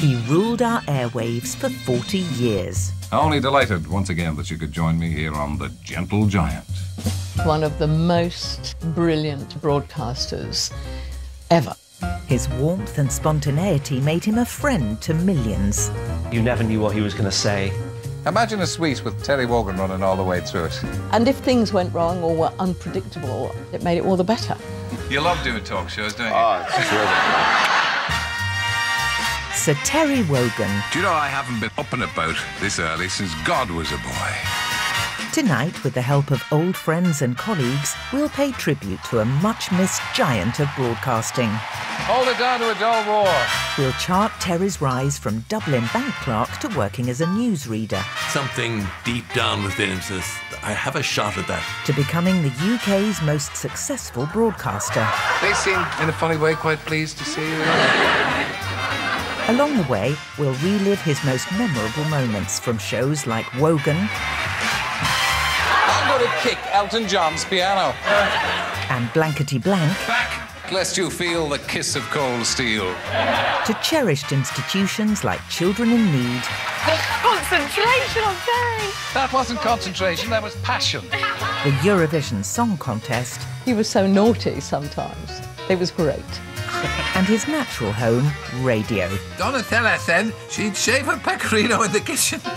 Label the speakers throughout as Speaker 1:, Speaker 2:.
Speaker 1: He ruled our airwaves for 40 years.
Speaker 2: Only delighted once again that you could join me here on The Gentle Giant.
Speaker 3: One of the most brilliant broadcasters ever.
Speaker 1: His warmth and spontaneity made him a friend to millions.
Speaker 4: You never knew what he was going to say.
Speaker 2: Imagine a suite with Terry Wogan running all the way through it.
Speaker 3: And if things went wrong or were unpredictable, it made it all the better.
Speaker 2: You love doing talk shows, don't you?
Speaker 5: Oh, it's terrific.
Speaker 1: Sir Terry Wogan.
Speaker 2: Do you know I haven't been up and about this early since God was a boy?
Speaker 1: Tonight, with the help of old friends and colleagues, we'll pay tribute to a much missed giant of broadcasting.
Speaker 2: Hold it down to a dull roar.
Speaker 1: We'll chart Terry's rise from Dublin bank clerk to working as a newsreader,
Speaker 6: Something deep down within him says, I have a shot at that.
Speaker 1: to becoming the UK's most successful broadcaster.
Speaker 2: They seem, in a funny way, quite pleased to see you.
Speaker 1: Along the way, we'll relive his most memorable moments from shows like Wogan
Speaker 2: I'm going to kick Elton John's piano.
Speaker 1: and Blankety Blank
Speaker 2: Back, lest you feel the kiss of cold steel.
Speaker 1: to cherished institutions like Children in Need
Speaker 7: Concentration on Terry.
Speaker 2: That wasn't concentration, that was passion.
Speaker 1: the Eurovision Song Contest,
Speaker 3: He was so naughty sometimes. It was great.
Speaker 1: And his natural home, radio.
Speaker 2: Donatella said she'd shave her pecorino in the kitchen.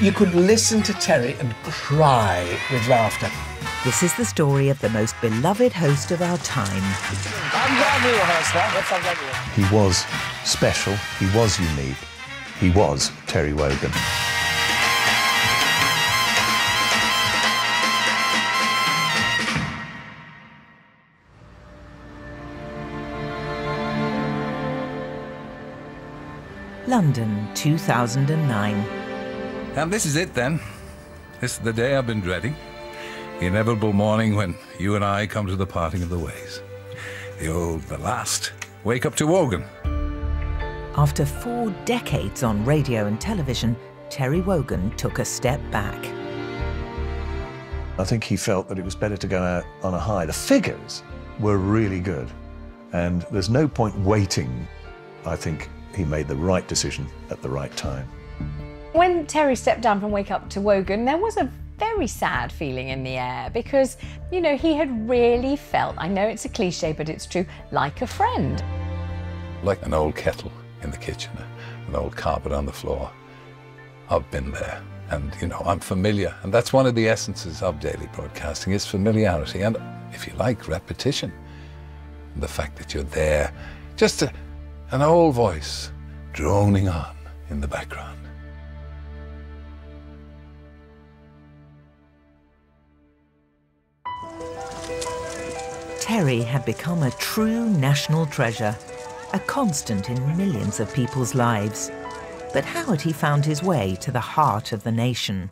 Speaker 8: You could listen to Terry and cry with laughter.
Speaker 1: This is the story of the most beloved host of our time.
Speaker 8: I'm glad we rehearsed that. That sounds like it.
Speaker 9: He was special, he was unique, he was Terry Wogan.
Speaker 1: London, 2009.
Speaker 2: And this is it then. This is the day I've been dreading. The inevitable morning when you and I come to the parting of the ways. The old, the last. Wake up to Wogan.
Speaker 1: After four decades on radio and television, Terry Wogan took a step back.
Speaker 9: I think he felt that it was better to go out on a high. The figures were really good, and there's no point waiting. I think he made the right decision at the right time.
Speaker 7: When Terry stepped down from Wake Up to Wogan, there was a very sad feeling in the air because, you know, he had really felt, I know it's a cliche, but it's true, like a friend.
Speaker 2: Like an old kettle in the kitchen, an old carpet on the floor. I've been there. And, you know, I'm familiar. And that's one of the essences of daily broadcasting is familiarity. And, if you like, repetition. The fact that you're there, just a, an old voice droning on in the background.
Speaker 1: Terry had become a true national treasure, a constant in millions of people's lives. But how had he found his way to the heart of the nation?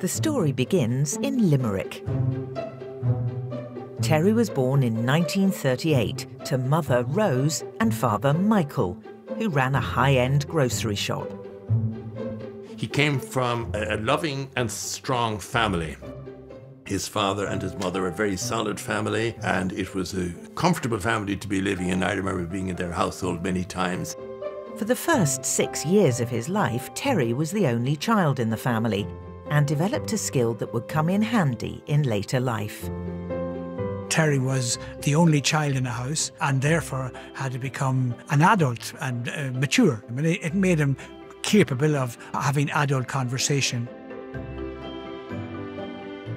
Speaker 1: The story begins in Limerick. Terry was born in 1938 to mother Rose and father Michael, who ran a high end grocery shop.
Speaker 6: He came from a a loving and strong family. His father and his mother were a very solid family, and it was a comfortable family to be living in. I remember being in their household many times.
Speaker 1: For the first six years of his life, Terry was the only child in the family and developed a skill that would come in handy in later life.
Speaker 10: Terry was the only child in the house and therefore had to become an adult and uh, mature. I mean, it, it made him capable of having adult conversation.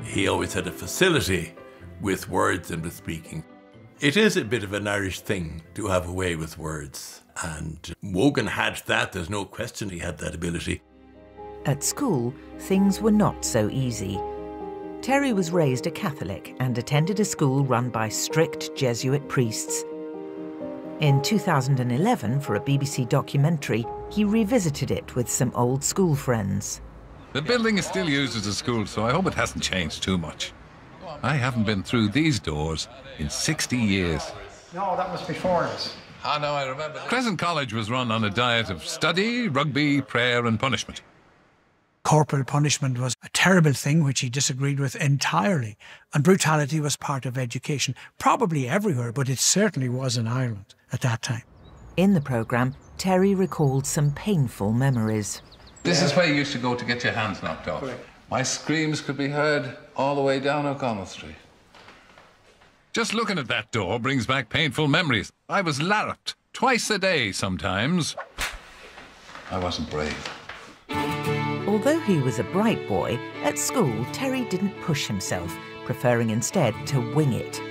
Speaker 6: He always had a facility with words and with speaking. It is a bit of an Irish thing to have a way with words. And Wogan had that, there's no question he had that ability.
Speaker 1: At school, things were not so easy. Terry was raised a Catholic and attended a school run by strict Jesuit priests. In 2011, for a BBC documentary, he revisited it with some old school friends.
Speaker 2: The building is still used as a school, so I hope it hasn't changed too much. I haven't been through these doors in 60 years.
Speaker 8: No, that was before us.
Speaker 2: Ah, no, I remember. Crescent College was run on a diet of study, rugby, prayer, and punishment.
Speaker 10: Corporal punishment was a terrible thing which he disagreed with entirely. And brutality was part of education, probably everywhere, but it certainly was in Ireland at that time.
Speaker 1: In the programme, Terry recalled some painful memories.
Speaker 2: This is where you used to go to get your hands knocked off. My screams could be heard all the way down O'Connell Street. Just looking at that door brings back painful memories. I was larruped twice a day sometimes. I wasn't brave.
Speaker 1: Although he was a bright boy, at school Terry didn't push himself, preferring instead to wing it.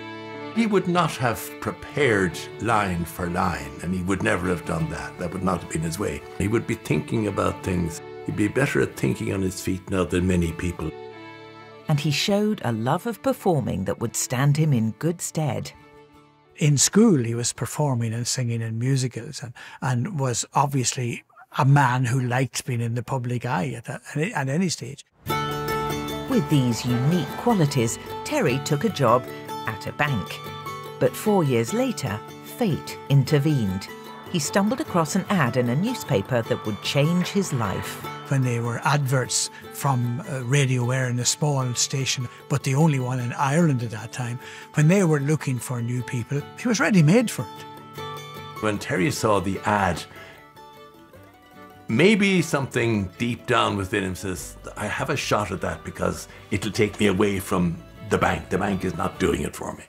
Speaker 6: He would not have prepared line for line, and he would never have done that. That would not have been his way. He would be thinking about things. He'd be better at thinking on his feet now than many people.
Speaker 1: And he showed a love of performing that would stand him in good stead.
Speaker 10: In school, he was performing and singing in musicals and, and was obviously a man who liked being in the public eye at, that, at any stage.
Speaker 1: With these unique qualities, Terry took a job at a bank. But four years later, fate intervened. He stumbled across an ad in a newspaper that would change his life.
Speaker 10: When they were adverts from uh, Radio Éireann a small station, but the only one in Ireland at that time, when they were looking for new people, he was ready made for it.
Speaker 6: When Terry saw the ad, maybe something deep down within him says, I have a shot at that because it'll take me away from the bank. The bank is not doing it for me.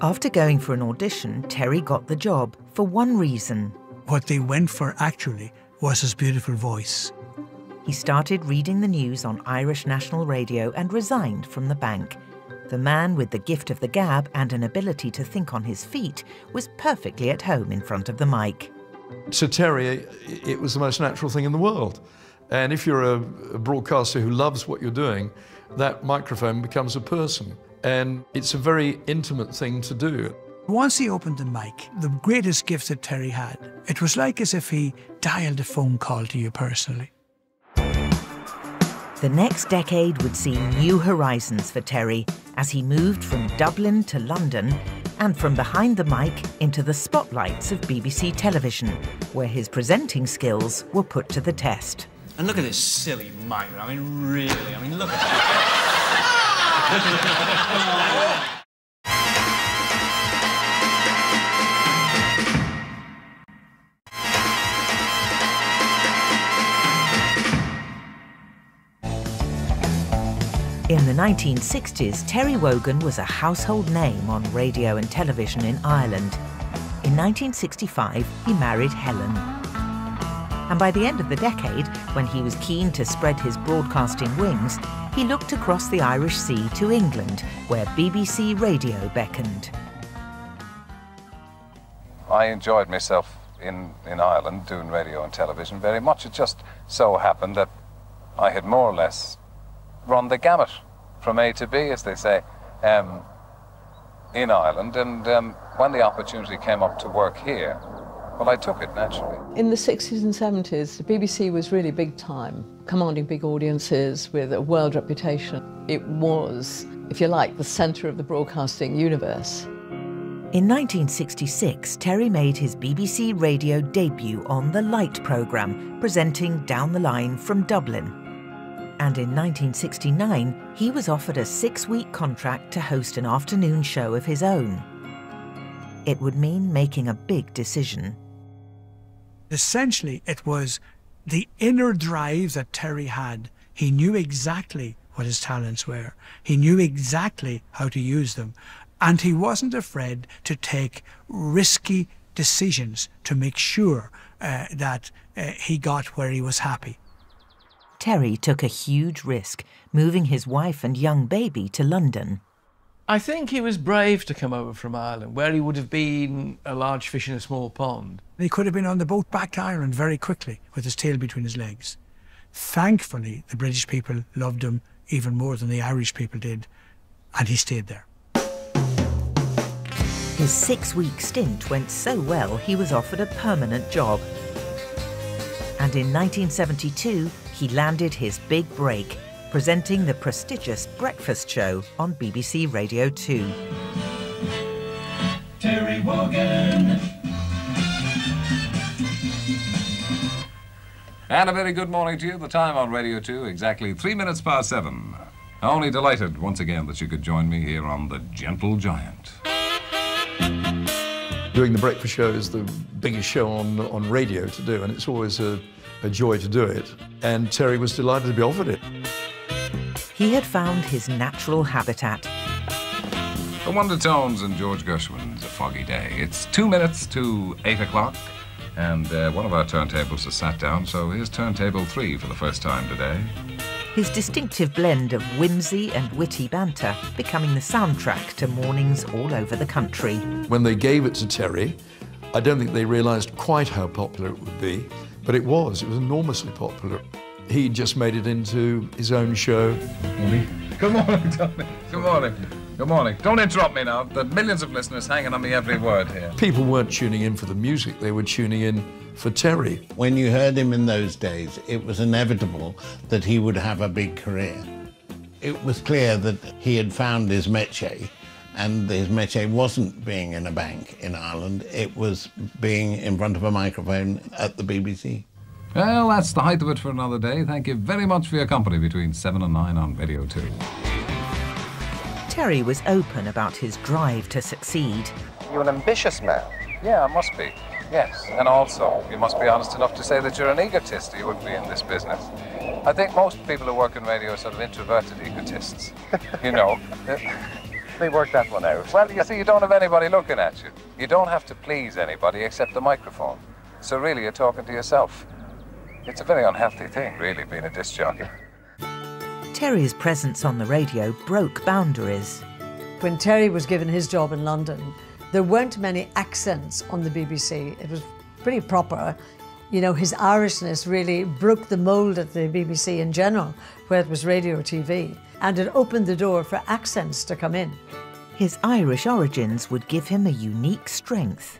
Speaker 1: After going for an audition, Terry got the job for one reason.
Speaker 10: What they went for actually was his beautiful voice.
Speaker 1: He started reading the news on Irish National Radio and resigned from the bank. The man with the gift of the gab and an ability to think on his feet was perfectly at home in front of the mic.
Speaker 5: To Terry, it was the most natural thing in the world. And if you're a, broadcaster who loves what you're doing, that microphone becomes a person. And it's a very intimate thing to do.
Speaker 10: Once he opened the mic, the greatest gift that Terry had, it was like as if he dialed a phone call to you personally.
Speaker 1: The next decade would see new horizons for Terry as he moved from Dublin to London and from behind the mic into the spotlights of BBC television, where his presenting skills were put to the test.
Speaker 11: And look at this silly mic. I mean, really, I mean, look at it.
Speaker 1: In the 1960s, Terry Wogan was a household name on radio and television in Ireland. In 1965, he married Helen. And by the end of the decade, when he was keen to spread his broadcasting wings, he looked across the Irish Sea to England, where BBC Radio beckoned.
Speaker 2: I enjoyed myself in, in Ireland doing radio and television very much. It just so happened that I had more or less run the gamut from A to B, as they say, um, in Ireland. And um, when the opportunity came up to work here, well, I took it naturally.
Speaker 3: In the 60s and 70s, the BBC was really big time, commanding big audiences with a world reputation. It was, if you like, the centre of the broadcasting universe.
Speaker 1: In 1966, Terry made his BBC radio debut on The Light programme, presenting Down the Line from Dublin and in 1969 he was offered a six-week contract to host an afternoon show of his own. It would mean making a big decision.
Speaker 10: Essentially, it was the inner drive that Terry had. He knew exactly what his talents were. He knew exactly how to use them. And he wasn't afraid to take risky decisions to make sure uh, that uh, he got where he was happy.
Speaker 1: Terry took a huge risk, moving his wife and young baby to London.
Speaker 11: I think he was brave to come over from Ireland, where he would have been a large fish in a small pond.
Speaker 10: He could have been on the boat back to Ireland very quickly with his tail between his legs. Thankfully, the British people loved him even more than the Irish people did, and he stayed there.
Speaker 1: His six week stint went so well he was offered a permanent job. And in 1972, he landed his big break, presenting the prestigious breakfast show on BBC Radio 2. Terry Wogan.
Speaker 2: And a very good morning to you. The time on Radio 2, exactly three minutes past seven. Only delighted once again that you could join me here on The Gentle Giant.
Speaker 5: Doing the breakfast show is the biggest show on, on radio to do, and it's always a, a joy to do it. And Terry was delighted to be offered it.
Speaker 1: He had found his natural habitat.
Speaker 2: The Wonder Tones and George Gershwin's A Foggy Day. It's two minutes to eight o'clock, and uh, one of our turntables has sat down, so here's turntable three for the first time today.
Speaker 1: His distinctive blend of whimsy and witty banter becoming the soundtrack to mornings all over the country.
Speaker 5: When they gave it to Terry, I don't think they realised quite how popular it would be, but it was. It was enormously popular. He just made it into his own show.
Speaker 2: Good morning, Tony. Good morning. Good morning. Don't interrupt me now. There are millions of listeners hanging on me every word here.
Speaker 5: People weren't tuning in for the music, they were tuning in for Terry.
Speaker 12: When you heard him in those days, it was inevitable that he would have a big career. It was clear that he had found his métier, and his métier wasn't being in a bank in Ireland, it was being in front of a microphone at the BBC.
Speaker 2: Well, that's the height of it for another day. Thank you very much for your company between 7 and 9 on Radio 2.
Speaker 1: Terry was open about his drive to succeed.
Speaker 13: You're an ambitious man.
Speaker 2: Yeah, I must be. Yes, and also, you must be honest enough to say that you're an egotist, or you wouldn't be in this business. I think most people who work in radio are sort of introverted egotists. you know.
Speaker 13: Let me work that one out.
Speaker 2: Well, you see, you don't have anybody looking at you. You don't have to please anybody except the microphone. So really, you're talking to yourself. It's a very unhealthy thing, really, being a disc jockey.
Speaker 1: Terry's presence on the radio broke boundaries.
Speaker 14: When Terry was given his job in London, there weren't many accents on the BBC. It was pretty proper. You know, his Irishness really broke the mold at the BBC in general, where it was radio or TV, and it opened the door for accents to come in.
Speaker 1: His Irish origins would give him a unique strength.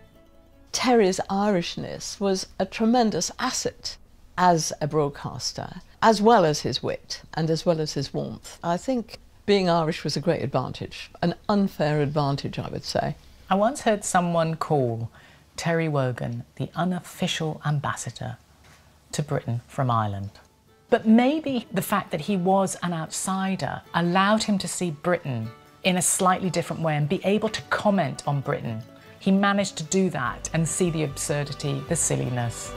Speaker 3: Terry's Irishness was a tremendous asset as a broadcaster, as well as his wit and as well as his warmth. I think being Irish was a great advantage, an unfair advantage, I would say.
Speaker 15: I once heard someone call Terry Wogan the unofficial ambassador to Britain from Ireland. But maybe the fact that he was an outsider allowed him to see Britain in a slightly different way and be able to comment on Britain. He managed to do that and see the absurdity, the silliness.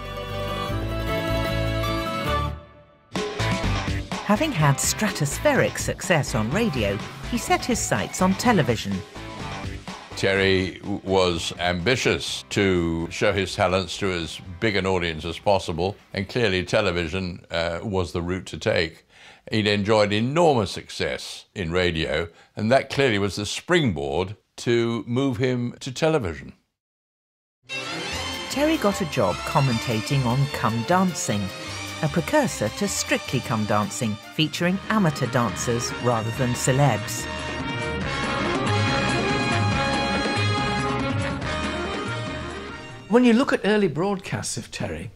Speaker 1: Having had stratospheric success on radio, he set his sights on television.
Speaker 16: Terry was ambitious to show his talents to as big an audience as possible, and clearly television uh, was the route to take. He'd enjoyed enormous success in radio, and that clearly was the springboard to move him to television.
Speaker 1: Terry got a job commentating on Come Dancing, a precursor to Strictly Come Dancing, featuring amateur dancers rather than celebs.
Speaker 11: When you look at early broadcasts of Terry,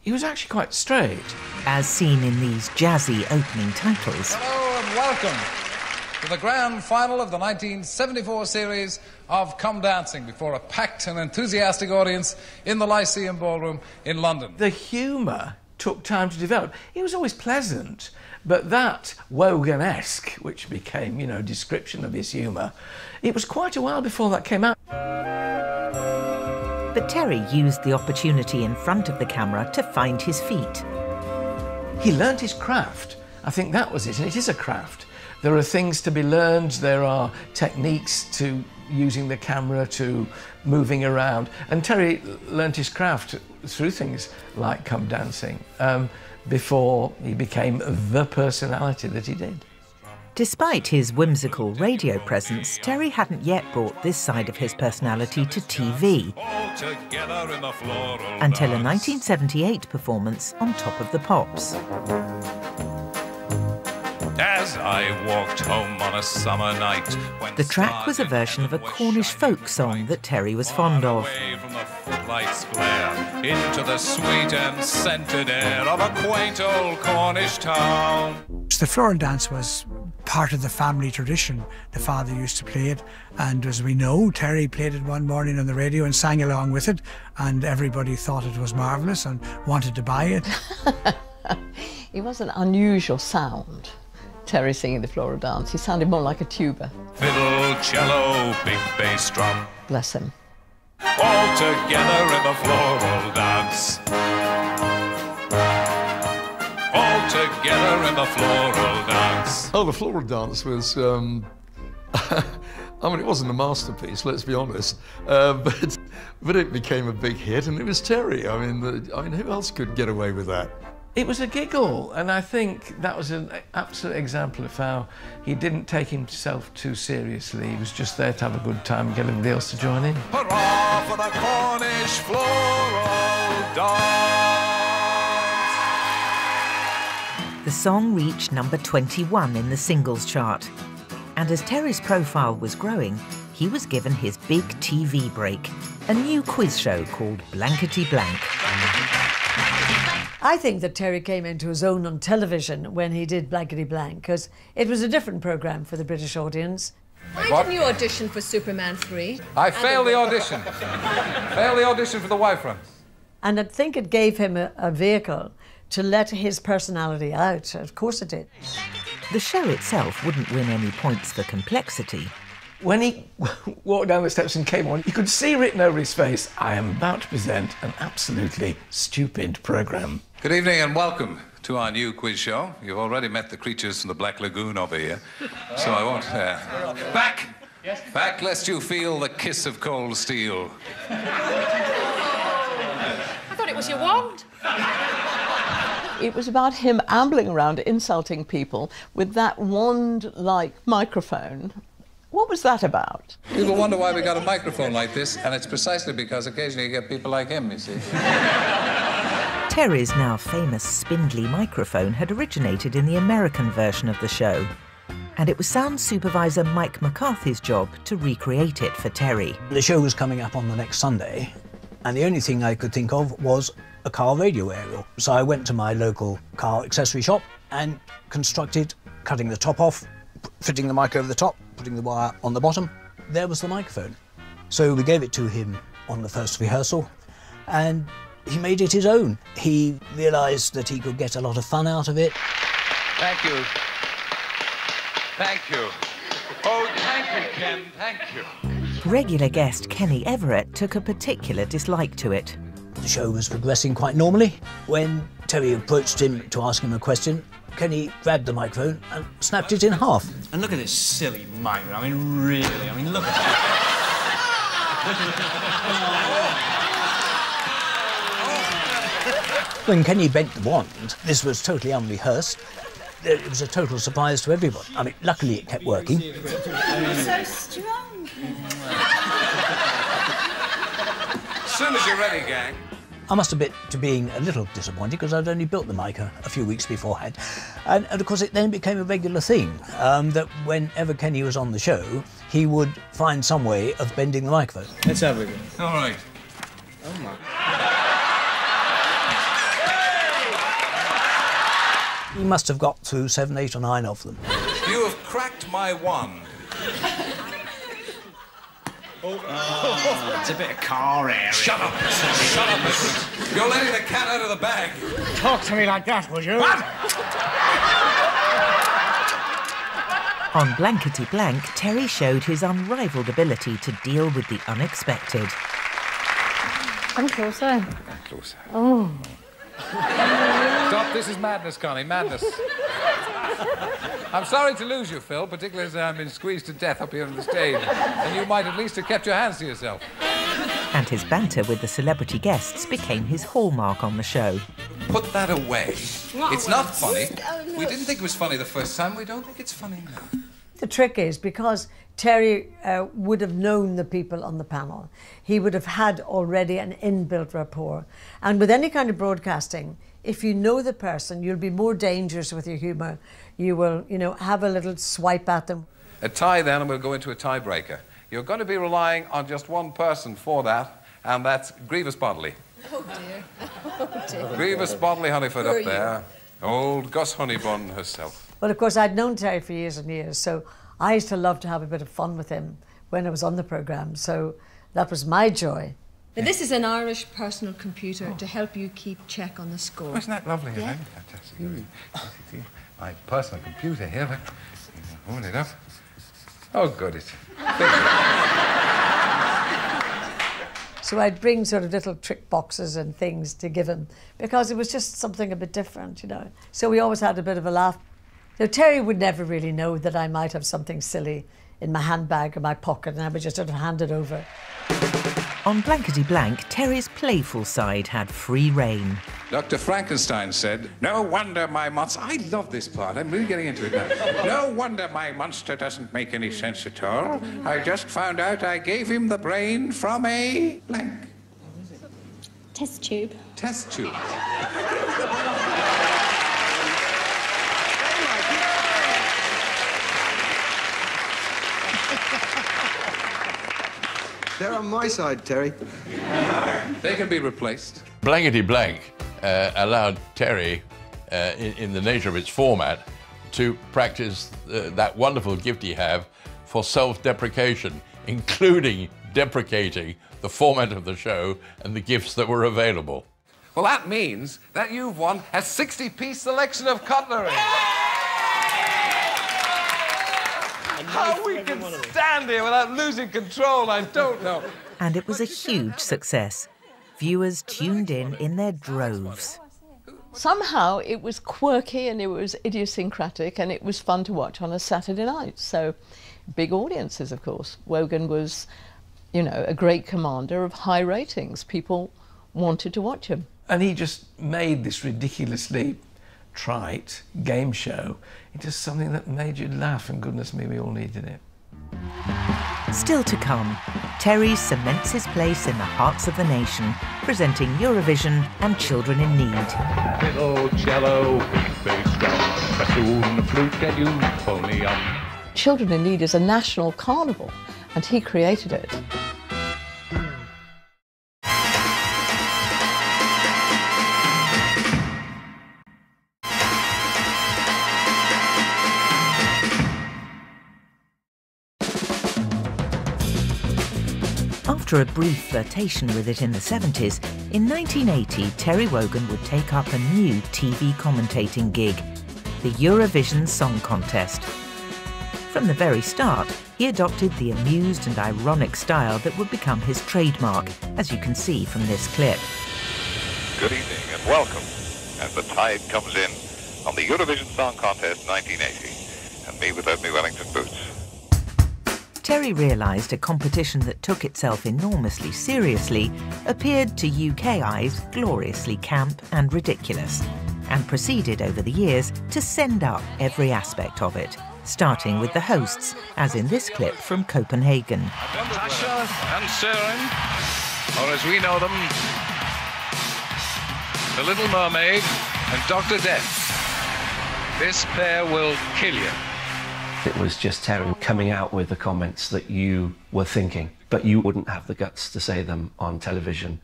Speaker 11: he was actually quite straight.
Speaker 1: As seen in these jazzy opening titles.
Speaker 2: Hello and welcome to the grand final of the 1974 series of Come Dancing before a packed and enthusiastic audience in the Lyceum Ballroom in London.
Speaker 11: The humour took time to develop. He was always pleasant, but that Wogan-esque, which became, you know, description of his humour, it was quite a while before that came out.
Speaker 1: But Terry used the opportunity in front of the camera to find his feet.
Speaker 11: He learnt his craft. I think that was it, and it is a craft. There are things to be learned, there are techniques to using the camera, to moving around. And Terry learnt his craft through things like Come Dancing um, before he became the personality that he did.
Speaker 1: Despite his whimsical radio presence, Terry hadn't yet brought this side of his personality to TV until a 1978 performance on Top of the Pops.
Speaker 17: As I walked home on a summer night,
Speaker 1: The track was a version of a Cornish folk song that Terry was fond of.
Speaker 17: from the footlights glare into the sweet and scented air of a quaint old Cornish town.
Speaker 10: The floral dance was part of the family tradition. The father used to play it, and as we know, Terry played it one morning on the radio and sang along with it, and everybody thought it was marvellous and wanted to buy it.
Speaker 3: It was an unusual sound, Terry singing the floral dance. He sounded more like a tuba.
Speaker 17: Fiddle, cello, big bass drum.
Speaker 3: Bless him.
Speaker 18: All together in the floral dance. All together in the floral dance.
Speaker 5: Oh, the floral dance was. Um, I mean, it wasn't a masterpiece, let's be honest, uh, but but it became a big hit, and it was Terry. I mean, the, I mean, who else could get away with that?
Speaker 11: It was a giggle, and I think that was an absolute example of how he didn't take himself too seriously. He was just there to have a good time and get everybody else to join in.
Speaker 18: Hurrah for the Cornish floral dance.
Speaker 1: The song reached number 21 in the singles chart. And as Terry's profile was growing, he was given his big TV break, a new quiz show called Blankety Blank.
Speaker 14: I think that Terry came into his own on television when he did Blankety Blank because it was a different programme for the British audience.
Speaker 19: Why
Speaker 2: What?
Speaker 19: didn't you audition for Superman 3?
Speaker 2: I
Speaker 19: And
Speaker 2: failed the audition. failed the audition for the wife run.
Speaker 14: And I think it gave him a, a vehicle to let his personality out. Of course it did.
Speaker 1: The show itself wouldn't win any points for complexity.
Speaker 11: When he walked down the steps and came on, you could see written over his face, I am about to present an absolutely stupid programme.
Speaker 2: Good evening and welcome to our new quiz show. You've already met the creatures from the Black Lagoon over here, so I won't. Uh, back! Back, lest you feel the kiss of cold steel.
Speaker 19: I thought it was your wand.
Speaker 3: It was about him ambling around insulting people with that wand like microphone. What was that about?
Speaker 2: People wonder why we got a microphone like this, and it's precisely because occasionally you get people like him, you see.
Speaker 1: Terry's now famous spindly microphone had originated in the American version of the show. And it was sound supervisor Mike McCarthy's job to recreate it for Terry.
Speaker 20: The show was coming up on the next Sunday, and the only thing I could think of was a car radio aerial. So I went to my local car accessory shop and constructed cutting the top off, fitting the mic over the top, putting the wire on the bottom. There was the microphone. So we gave it to him on the first rehearsal, and he made it his own. He realised that he could get a lot of fun out of it.
Speaker 2: Thank you. Thank you. Oh, thank you, Ken. Thank you.
Speaker 1: Regular guest Kenny Everett took a particular dislike to it.
Speaker 20: The show was progressing quite normally. When Terry approached him to ask him a question, Kenny grabbed the microphone and snapped it in half.
Speaker 21: And look at this silly microphone. I mean, really. I mean, look at it.
Speaker 20: When Kenny bent the wand, this was totally unrehearsed. It was a total surprise to everyone. I mean, luckily it kept working.
Speaker 19: You're so strong.
Speaker 2: As soon as you're ready, gang.
Speaker 20: I must admit to being a little disappointed because I'd only built the mic a, a few weeks beforehand. And, and of course, it then became a regular thing um, that whenever Kenny was on the show, he would find some way of bending the microphone.
Speaker 21: Let's have it.
Speaker 2: All right.
Speaker 21: Oh, my.
Speaker 20: He must have got through seven, eight, or nine of them.
Speaker 2: You have cracked my wand.
Speaker 21: Oh, it's a bit of car air.
Speaker 2: Shut up. Shut up, You're letting the cat out of the bag.
Speaker 21: Talk to me like that, would you?
Speaker 1: On Blankety Blank, Terry showed his unrivaled ability to deal with the unexpected.
Speaker 7: Come closer.
Speaker 2: Closer.
Speaker 7: Oh.
Speaker 2: Stop. This is madness, Connie. Madness. I'm sorry to lose you, Phil, particularly as I've been squeezed to death up here on the stage. And you might at least have kept your hands to yourself.
Speaker 1: And his banter with the celebrity guests became his hallmark on the show.
Speaker 2: Put that away. It's not funny.
Speaker 14: Oh.
Speaker 2: We didn't think it was funny the first time. We don't think it's funny now.
Speaker 14: The trick is because Terry uh, would have known the people on the panel, he would have had already an inbuilt rapport. And with any kind of broadcasting, if you know the person, you'll be more dangerous with your humour. You will, you know, have a little swipe at them.
Speaker 2: A tie then, and we'll go into a tiebreaker. You're going to be relying on just one person for that, and that's Grievous Bodley.
Speaker 19: Oh dear. Oh dear.
Speaker 2: Grievous Bodley Honeyford
Speaker 19: Who are
Speaker 2: up
Speaker 19: you?
Speaker 2: there. Old Gus Honeybun herself.
Speaker 14: But of course, I'd known Terry for years and years, so I used to love to have a bit of fun with him when I was on the programme. So that was my joy.
Speaker 19: Now, this is an Irish personal computer to help you keep check on the score.
Speaker 2: Oh, isn't that lovely?
Speaker 19: Yeah.
Speaker 2: Isn't it? Fantastic. See, My personal computer here. Look. Hold it up. Oh, good. It's
Speaker 14: So I'd bring sort of little trick boxes and things to give him because it was just something a bit different, you know. So we always had a bit of a laugh. Now, Terry would never really know that I might have something silly in my handbag or my pocket and I would just sort of hand it over.
Speaker 1: On Blankety Blank, Terry's playful side had free reign.
Speaker 2: Dr. Frankenstein said, No wonder my monster. I love this part. I'm really getting into it now. no wonder my monster doesn't make any sense at all. I just found out I gave him the brain from a blank.
Speaker 21: Test tube.
Speaker 2: Test tube.
Speaker 22: They're on my side, Terry.
Speaker 2: They can be replaced.
Speaker 16: Blankety Blank uh, allowed Terry, uh, in, in, the nature of its format, to practice uh, that wonderful gift he have for self-deprecation, including deprecating the format of the show and the gifts that were available.
Speaker 2: Well, that means that you've won a 60-piece selection of cutlery. How we can stand here without losing control, I don't know.
Speaker 1: And it was a huge success. Viewers tuned in in their droves.
Speaker 3: Somehow it was quirky and it was idiosyncratic and it was fun to watch on a Saturday night. So, big audiences, of course. Wogan was, you know, a great commander of high ratings. People wanted to watch him.
Speaker 11: And he just made this ridiculously trite game show into something that made you laugh, and goodness me, we all needed it.
Speaker 1: Still to come, Terry cements his place in the hearts of the nation, presenting Eurovision and Children in Need.
Speaker 2: Little cello, very strong, bassoon, flute, can you pull me up?
Speaker 3: Children in Need is a national carnival, and he created it.
Speaker 1: After a brief flirtation with it in the 70s, in 1980 Terry Wogan would take up a new TV commentating gig, the Eurovision Song Contest. From the very start, he adopted the amused and ironic style that would become his trademark, as you can see from this clip.
Speaker 23: Good evening and welcome as the tide comes in on the Eurovision Song Contest 1980 and me without me Wellington boots.
Speaker 1: Terry realised a competition that took itself enormously seriously appeared to UK eyes gloriously camp and ridiculous, and proceeded over the years to send up every aspect of it, starting with the hosts, as in this clip from Copenhagen.
Speaker 2: Tasha and Søren, or as we know them, The Little Mermaid and Dr. Death. This pair will kill you.
Speaker 4: It was just Terry coming out with the comments that you were thinking, but you wouldn't have the guts to say them on television,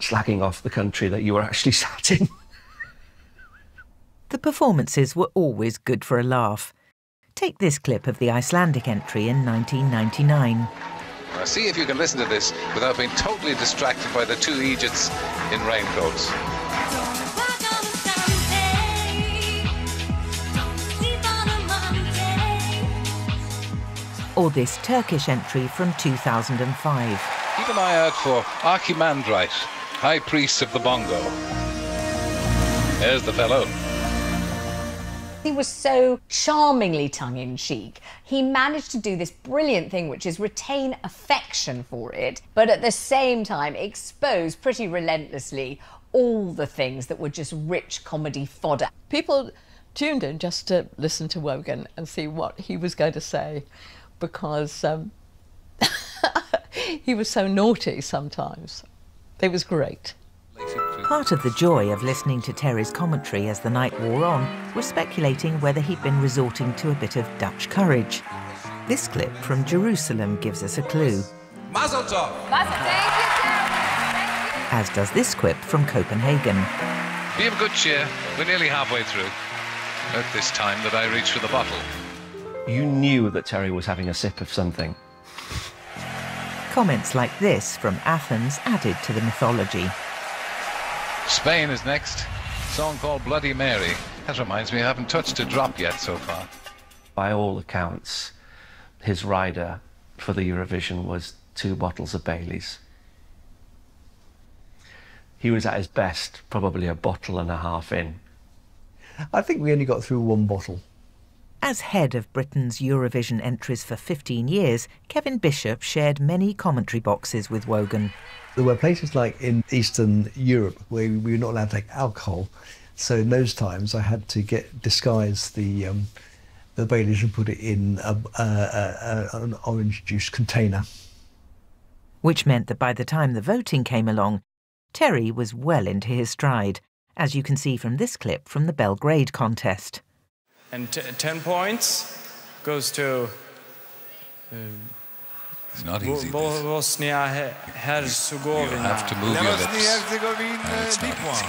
Speaker 4: slagging off the country that you were actually sat in.
Speaker 1: The performances were always good for a laugh. Take this clip of the Icelandic entry in 1999.
Speaker 2: Now see if you can listen to this without being totally distracted by the two Egypts in raincoats.
Speaker 1: Or this Turkish entry from 2005.
Speaker 2: Keep an eye out for Archimandrite, High Priest of the Bongo. There's the fellow.
Speaker 24: He was so charmingly tongue in cheek. He managed to do this brilliant thing, which is retain affection for it, but at the same time expose pretty relentlessly all the things that were just rich comedy fodder.
Speaker 3: People tuned in just to listen to Wogan and see what he was going to say because um, he was so naughty sometimes. It was great.
Speaker 1: Part of the joy of listening to Terry's commentary as the night wore on was speculating whether he'd been resorting to a bit of Dutch courage. This clip from Jerusalem gives us a clue.
Speaker 2: Mazel tov!
Speaker 1: As does this quip from Copenhagen.
Speaker 2: Be of good cheer. We're nearly halfway through. At this time that I reach for the bottle.
Speaker 4: You knew that Terry was having a sip of something.
Speaker 1: Comments like this from Athens added to the mythology.
Speaker 2: Spain is next. Song called Bloody Mary. That reminds me, I haven't touched a drop yet so far.
Speaker 4: By all accounts, his rider for the Eurovision was two bottles of Bailey's. he was at his best, probably a bottle and a half in.
Speaker 25: I think we only got through one bottle.
Speaker 1: As head of Britain's Eurovision entries for 15 years, Kevin Bishop shared many commentary boxes with Wogan.
Speaker 25: There were places like in Eastern Europe where we were not allowed to take alcohol. So in those times, I had to get disguise the um, the Baileys and put it in a, a, a, an orange juice container.
Speaker 1: Which meant that by the time the voting came along, Terry was well into his stride, as you can see from this clip from the Belgrade contest.
Speaker 21: And t- 10 points goes to. Uh,
Speaker 2: it's not easy.
Speaker 21: Bo- Bosnia Herzegovina.
Speaker 2: You have to move your lips.
Speaker 22: Bosnia-Herzegovina,
Speaker 2: And it's not
Speaker 22: points.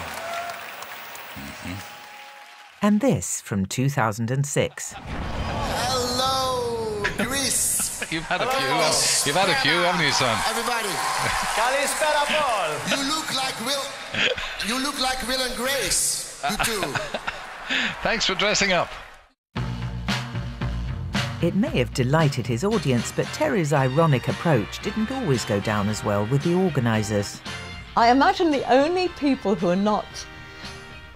Speaker 1: And this from 2006.
Speaker 22: Hello, Greece.
Speaker 2: You've had a few. You've had a few, haven't you, son?
Speaker 22: Everybody.
Speaker 21: Kalispera Paul.
Speaker 22: You look like Will. You look like Will and Grace. You too.
Speaker 2: Thanks for dressing up.
Speaker 1: It may have delighted his audience, but Terry's ironic approach didn't always go down as well with the organisers.
Speaker 3: I imagine the only people who are not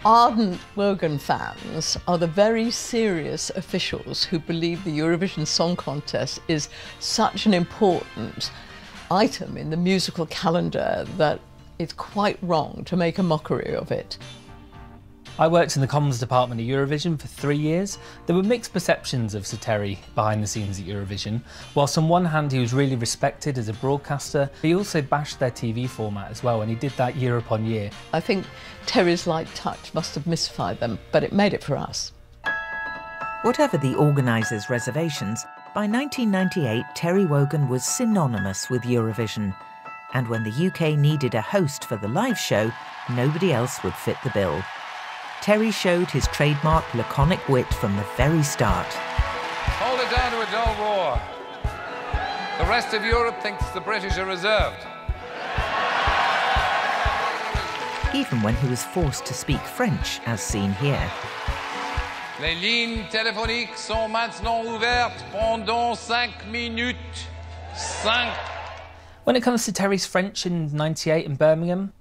Speaker 3: ardent Wogan fans are the very serious officials who believe the Eurovision Song Contest is such an important item in the musical calendar that it's quite wrong to make a mockery of it.
Speaker 26: I worked in the comms department of Eurovision for three years. There were mixed perceptions of Sir Terry behind the scenes at Eurovision. Whilst on one hand he was really respected as a broadcaster, he also bashed their TV format as well, and he did that year upon year.
Speaker 3: I think Terry's light touch must have mystified them, but it made it for us.
Speaker 1: Whatever the organisers' reservations, by 1998 Terry Wogan was synonymous with Eurovision. And when the UK needed a host for the live show, nobody else would fit the bill. Terry showed his trademark laconic wit from the very start.
Speaker 27: Hold it down to a dull roar. The rest of Europe thinks the British are reserved.
Speaker 1: Even when he was forced to speak French, as seen here.
Speaker 27: Les lignes téléphoniques sont maintenant ouvertes pendant cinq minutes. Cinq.
Speaker 26: When it comes to Terry's French in 98 in Birmingham,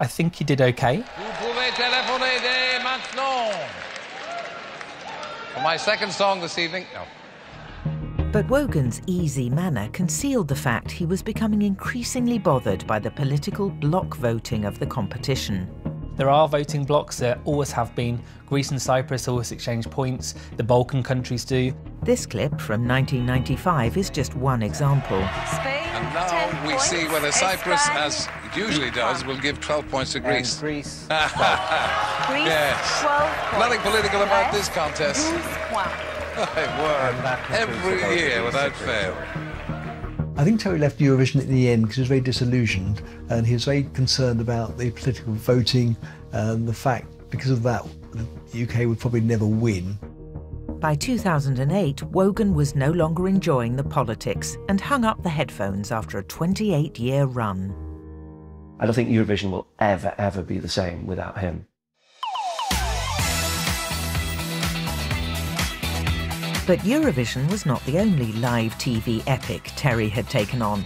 Speaker 26: I think he did okay.
Speaker 27: For my second song this evening. No.
Speaker 1: But Wogan's easy manner concealed the fact he was becoming increasingly bothered by the political bloc voting of the competition.
Speaker 26: There are voting blocs, there always have been. Greece and Cyprus always exchange points, the Balkan countries do.
Speaker 1: This clip from 1995 is just one example.
Speaker 27: And now we see whether Cyprus, as it usually does, will give 12 points to Greece.
Speaker 11: Greece.
Speaker 27: yes.
Speaker 28: 12
Speaker 27: Nothing political about this contest. My word. Every year without fail.
Speaker 25: I think Terry left Eurovision in the end because he was very disillusioned and he was very concerned about the political voting and the fact because of that the UK would probably never win.
Speaker 1: By 2008, Wogan was no longer enjoying the politics and hung up the headphones after a 28 year run.
Speaker 4: I don't think Eurovision will ever, ever be the same without him.
Speaker 1: But Eurovision was not the only live TV epic Terry had taken on.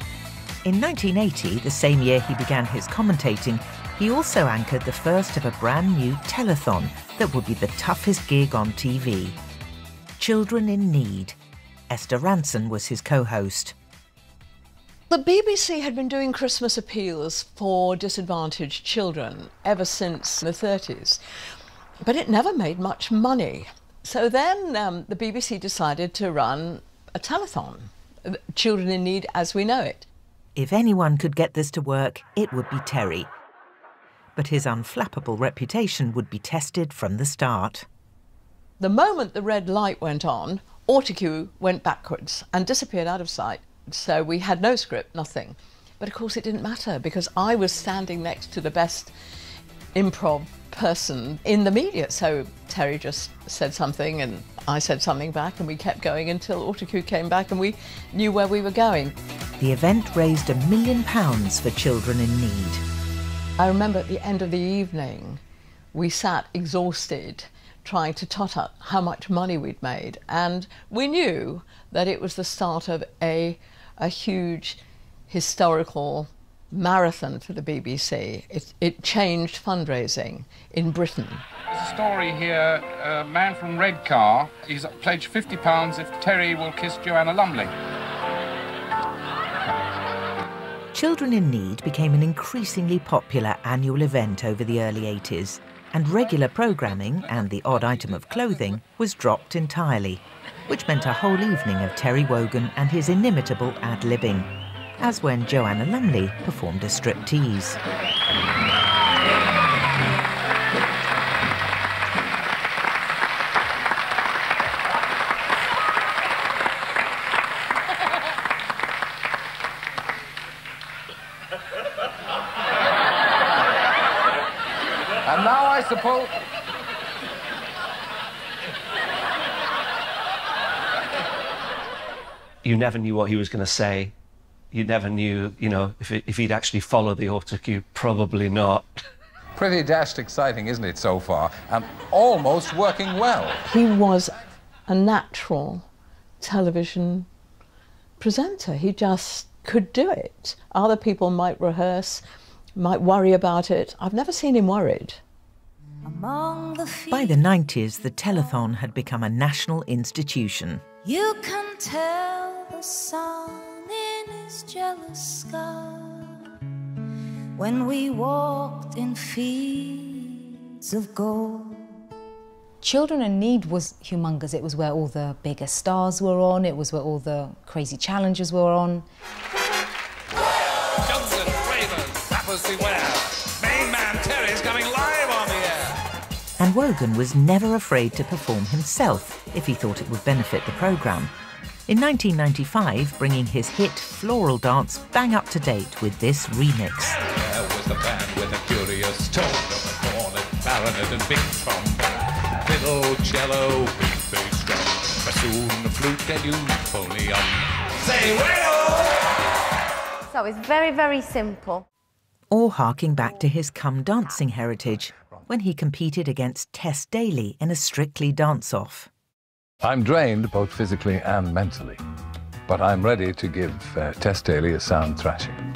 Speaker 1: In 1980, the same year he began his commentating, he also anchored the first of a brand new telethon that would be the toughest gig on TV. Children in Need. Esther Rantzen was his co host.
Speaker 3: The BBC had been doing Christmas appeals for disadvantaged children ever since the 30s, but it never made much money. So then um, the BBC decided to run a telethon, Children in Need as we know it.
Speaker 1: If anyone could get this to work, it would be Terry. But his unflappable reputation would be tested from the start.
Speaker 3: The moment the red light went on, Autocue went backwards and disappeared out of sight. So we had no script, nothing. But of course, it didn't matter because I was standing next to the best improv person in the media. So Terry just said something and I said something back, and we kept going until Autocue came back and we knew where we were going.
Speaker 1: The event raised a million pounds for children in need.
Speaker 3: I remember at the end of the evening, we sat exhausted trying to tot up how much money we'd made. And we knew that it was the start of a, a huge historical marathon for the BBC. It, it changed fundraising in Britain.
Speaker 18: There's a story here, a man from Redcar, he's pledged £50 if Terry will kiss Joanna Lumley.
Speaker 1: Children in Need became an increasingly popular annual event over the early 80s, and regular programming and the odd item of clothing was dropped entirely, which meant a whole evening of Terry Wogan and his inimitable ad-libbing, as when Joanna Lumley performed a striptease.
Speaker 18: And now I suppose.
Speaker 4: You never knew what he was going to say. You never knew, you know, if, it, if he'd actually follow the autocue. Probably not.
Speaker 27: Pretty dashed exciting, isn't it, so far? And almost working well.
Speaker 3: He was a natural television presenter. He just could do it. Other people might rehearse, might worry about it. I've never seen him worried.
Speaker 1: The By the 90s, the telethon had become a national institution.
Speaker 29: You can tell the sun in his jealous sky when we walked in fields of gold.
Speaker 7: Children in Need was humongous. It was where all the bigger stars were on, it was where all the crazy challenges were on.
Speaker 27: Johnson, Ravers, rappers beware.
Speaker 1: And Wogan was never afraid to perform himself if he thought it would benefit the programme. In 1995, bringing his hit Floral Dance bang up to date with this remix.
Speaker 18: There was the band with a curious tone of the cornet, clarinet, and big trombone. Fiddle, cello, big bass drum, bassoon, flute, and euphonium. Say, well!
Speaker 30: So it's very, very simple.
Speaker 1: Or harking back to his come dancing heritage when he competed against Tess Daly in a Strictly Dance Off.
Speaker 2: I'm drained both physically and mentally, but I'm ready to give uh, Tess Daly a sound thrashing.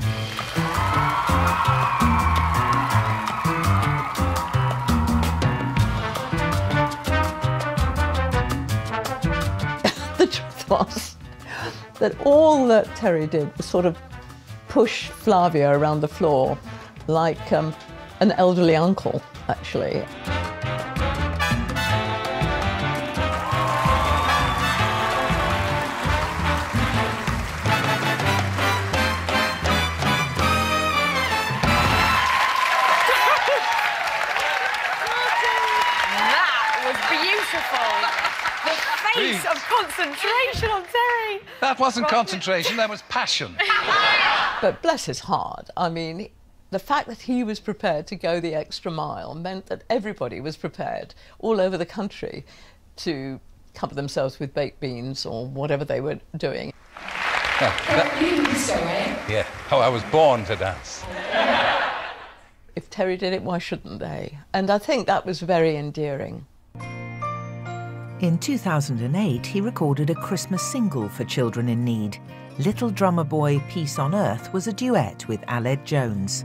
Speaker 3: the truth was that all that Terry did was sort of push Flavia around the floor like um, an elderly uncle, actually.
Speaker 30: That was beautiful. The face of concentration on Terry.
Speaker 27: That wasn't concentration, that was passion.
Speaker 3: But bless his heart, I mean, the fact that he was prepared to go the extra mile meant that everybody was prepared all over the country to cover themselves with baked beans or whatever they were doing.
Speaker 2: Yeah. Oh, I was born to dance.
Speaker 3: If Terry did it, why shouldn't they? And I think that was very endearing.
Speaker 1: In 2008, he recorded a Christmas single for children in need. Little Drummer Boy Peace on Earth was a duet with Aled Jones.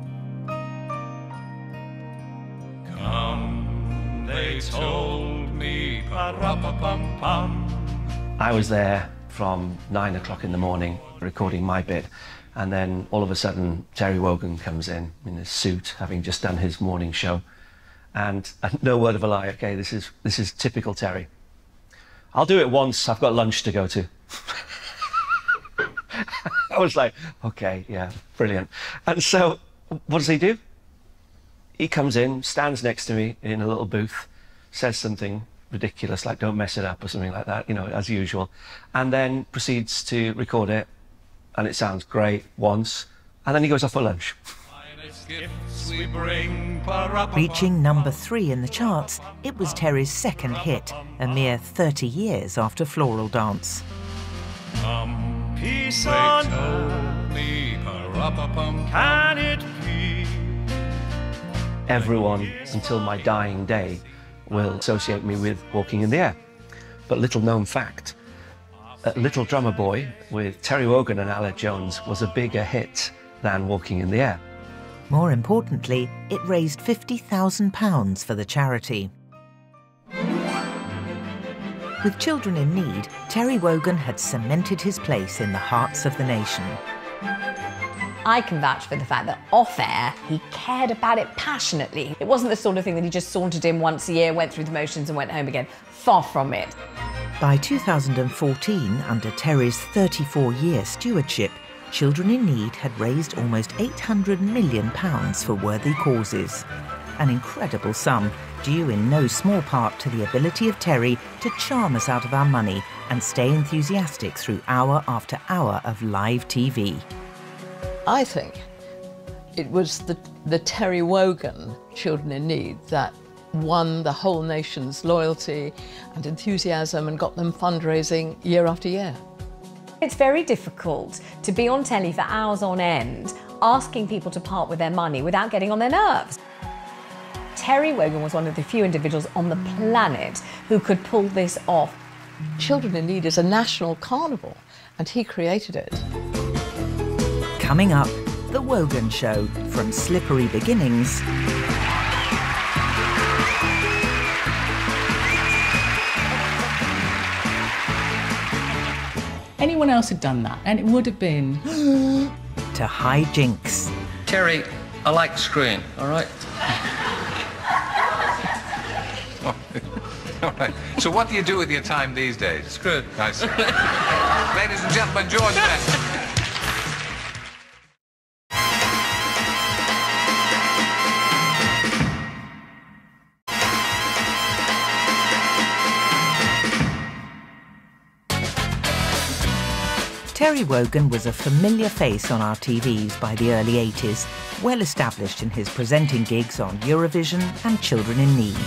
Speaker 18: Told me.
Speaker 4: I was there from nine o'clock in the morning recording my bit, and then all of a sudden Terry Wogan comes in in his suit, having just done his morning show, and, and no word of a lie. Okay, this is this is typical Terry. I'll do it once. I've got lunch to go to. I was like, okay, yeah, brilliant. And so, what does he do? He comes in, stands next to me in a little booth, says something ridiculous like "Don't mess it up" or something like that, you know, as usual, and then proceeds to record it, and it sounds great once, and then he goes off for lunch.
Speaker 18: Gifts we bring, pa-ra-pa-pum.
Speaker 1: Reaching number three in the charts, it was Terry's second hit, a mere 30 years after Floral Dance.
Speaker 18: Peace on told. Can it be?
Speaker 4: Everyone, until my dying day, will associate me with Walking in the Air. But little known fact, Little Drummer Boy with Terry Wogan and Aled Jones was a bigger hit than walking in the air.
Speaker 1: More importantly, it raised £50,000 for the charity. With children in need, Terry Wogan had cemented his place in the hearts of the nation.
Speaker 24: I can vouch for the fact that off air, he cared about it passionately. It wasn't the sort of thing that he just sauntered in once a year, went through the motions, and went home again. Far from it.
Speaker 1: By 2014, under Terry's 34 year stewardship, Children in Need had raised almost £800 million for worthy causes. An incredible sum, due in no small part to the ability of Terry to charm us out of our money and stay enthusiastic through hour after hour of live TV.
Speaker 3: I think it was the, the Terry Wogan Children in Need that won the whole nation's loyalty and enthusiasm and got them fundraising year after year.
Speaker 24: It's very difficult to be on telly for hours on end asking people to part with their money without getting on their nerves. Terry Wogan was one of the few individuals on the planet who could pull this off.
Speaker 3: Children in Need is a national carnival, and he created it.
Speaker 1: Coming up, The Wogan Show from slippery beginnings
Speaker 15: Anyone else had done that, and it would have been.
Speaker 1: to high jinks.
Speaker 18: Terry, I like screwing, all right?
Speaker 2: All right. So what do you do with your time these days?
Speaker 18: Screw.
Speaker 2: Nice. Ladies and gentlemen, George Benson.
Speaker 1: Terry Wogan was a familiar face on our TVs by the early 80s, well established in his presenting gigs on Eurovision and Children in Need.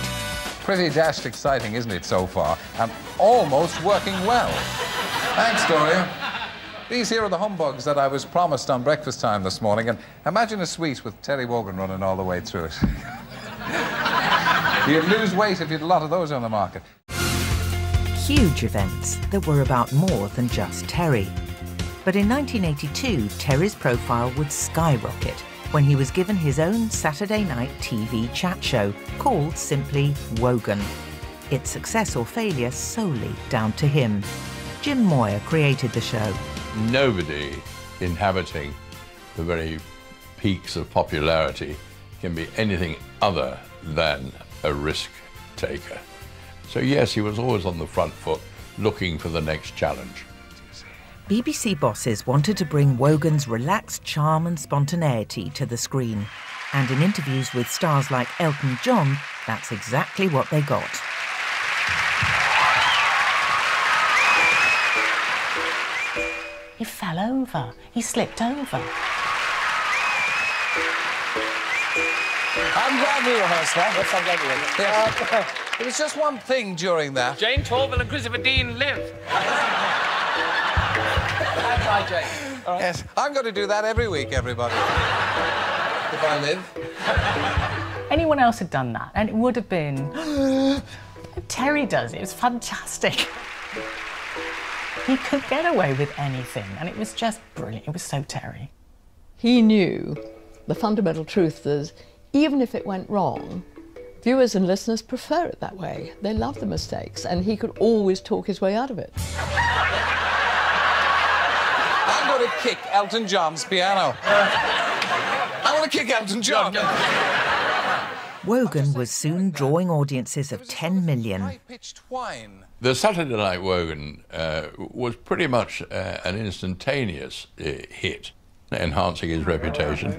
Speaker 2: Pretty dashed exciting, isn't it, so far? And almost working well. Thanks, Doria. These here are the humbugs that I was promised on breakfast time this morning, and imagine a suite with Terry Wogan running all the way through it. You'd lose weight if you'd a lot of those on the market.
Speaker 1: Huge events that were about more than just Terry. But in 1982, Terry's profile would skyrocket when he was given his own Saturday night TV chat show called simply Wogan. Its success or failure solely down to him. Jim Moir created the show.
Speaker 16: Nobody inhabiting the very peaks of popularity can be anything other than a risk taker. So, yes, he was always on the front foot looking for the next challenge.
Speaker 1: BBC bosses wanted to bring Wogan's relaxed charm and spontaneity to the screen. And in interviews with stars like Elton John, that's exactly what they got.
Speaker 15: He fell over. He slipped over.
Speaker 2: I'm glad we rehearsed that. Yes, I'm glad we rehearsed yes. uh, There was just one thing during that.
Speaker 31: Jayne Torvill and Christopher Dean live.
Speaker 2: Hi, Jayne. Right. Yes, I'm going to do that every week, everybody. if I live.
Speaker 15: Anyone else had done that, and it would have been. Terry does it. It was fantastic. He could get away with anything, and it was just brilliant. It was so Terry.
Speaker 3: He knew the fundamental truth is even if it went wrong, viewers and listeners prefer it that way. They love the mistakes, and he could always talk his way out of it.
Speaker 2: I'm going to kick Elton John's piano. I want to kick Elton John.
Speaker 1: Wogan was soon drawing audiences of 10 million.
Speaker 16: The Saturday Night Wogan uh, was pretty much uh, an instantaneous uh, hit, enhancing his reputation.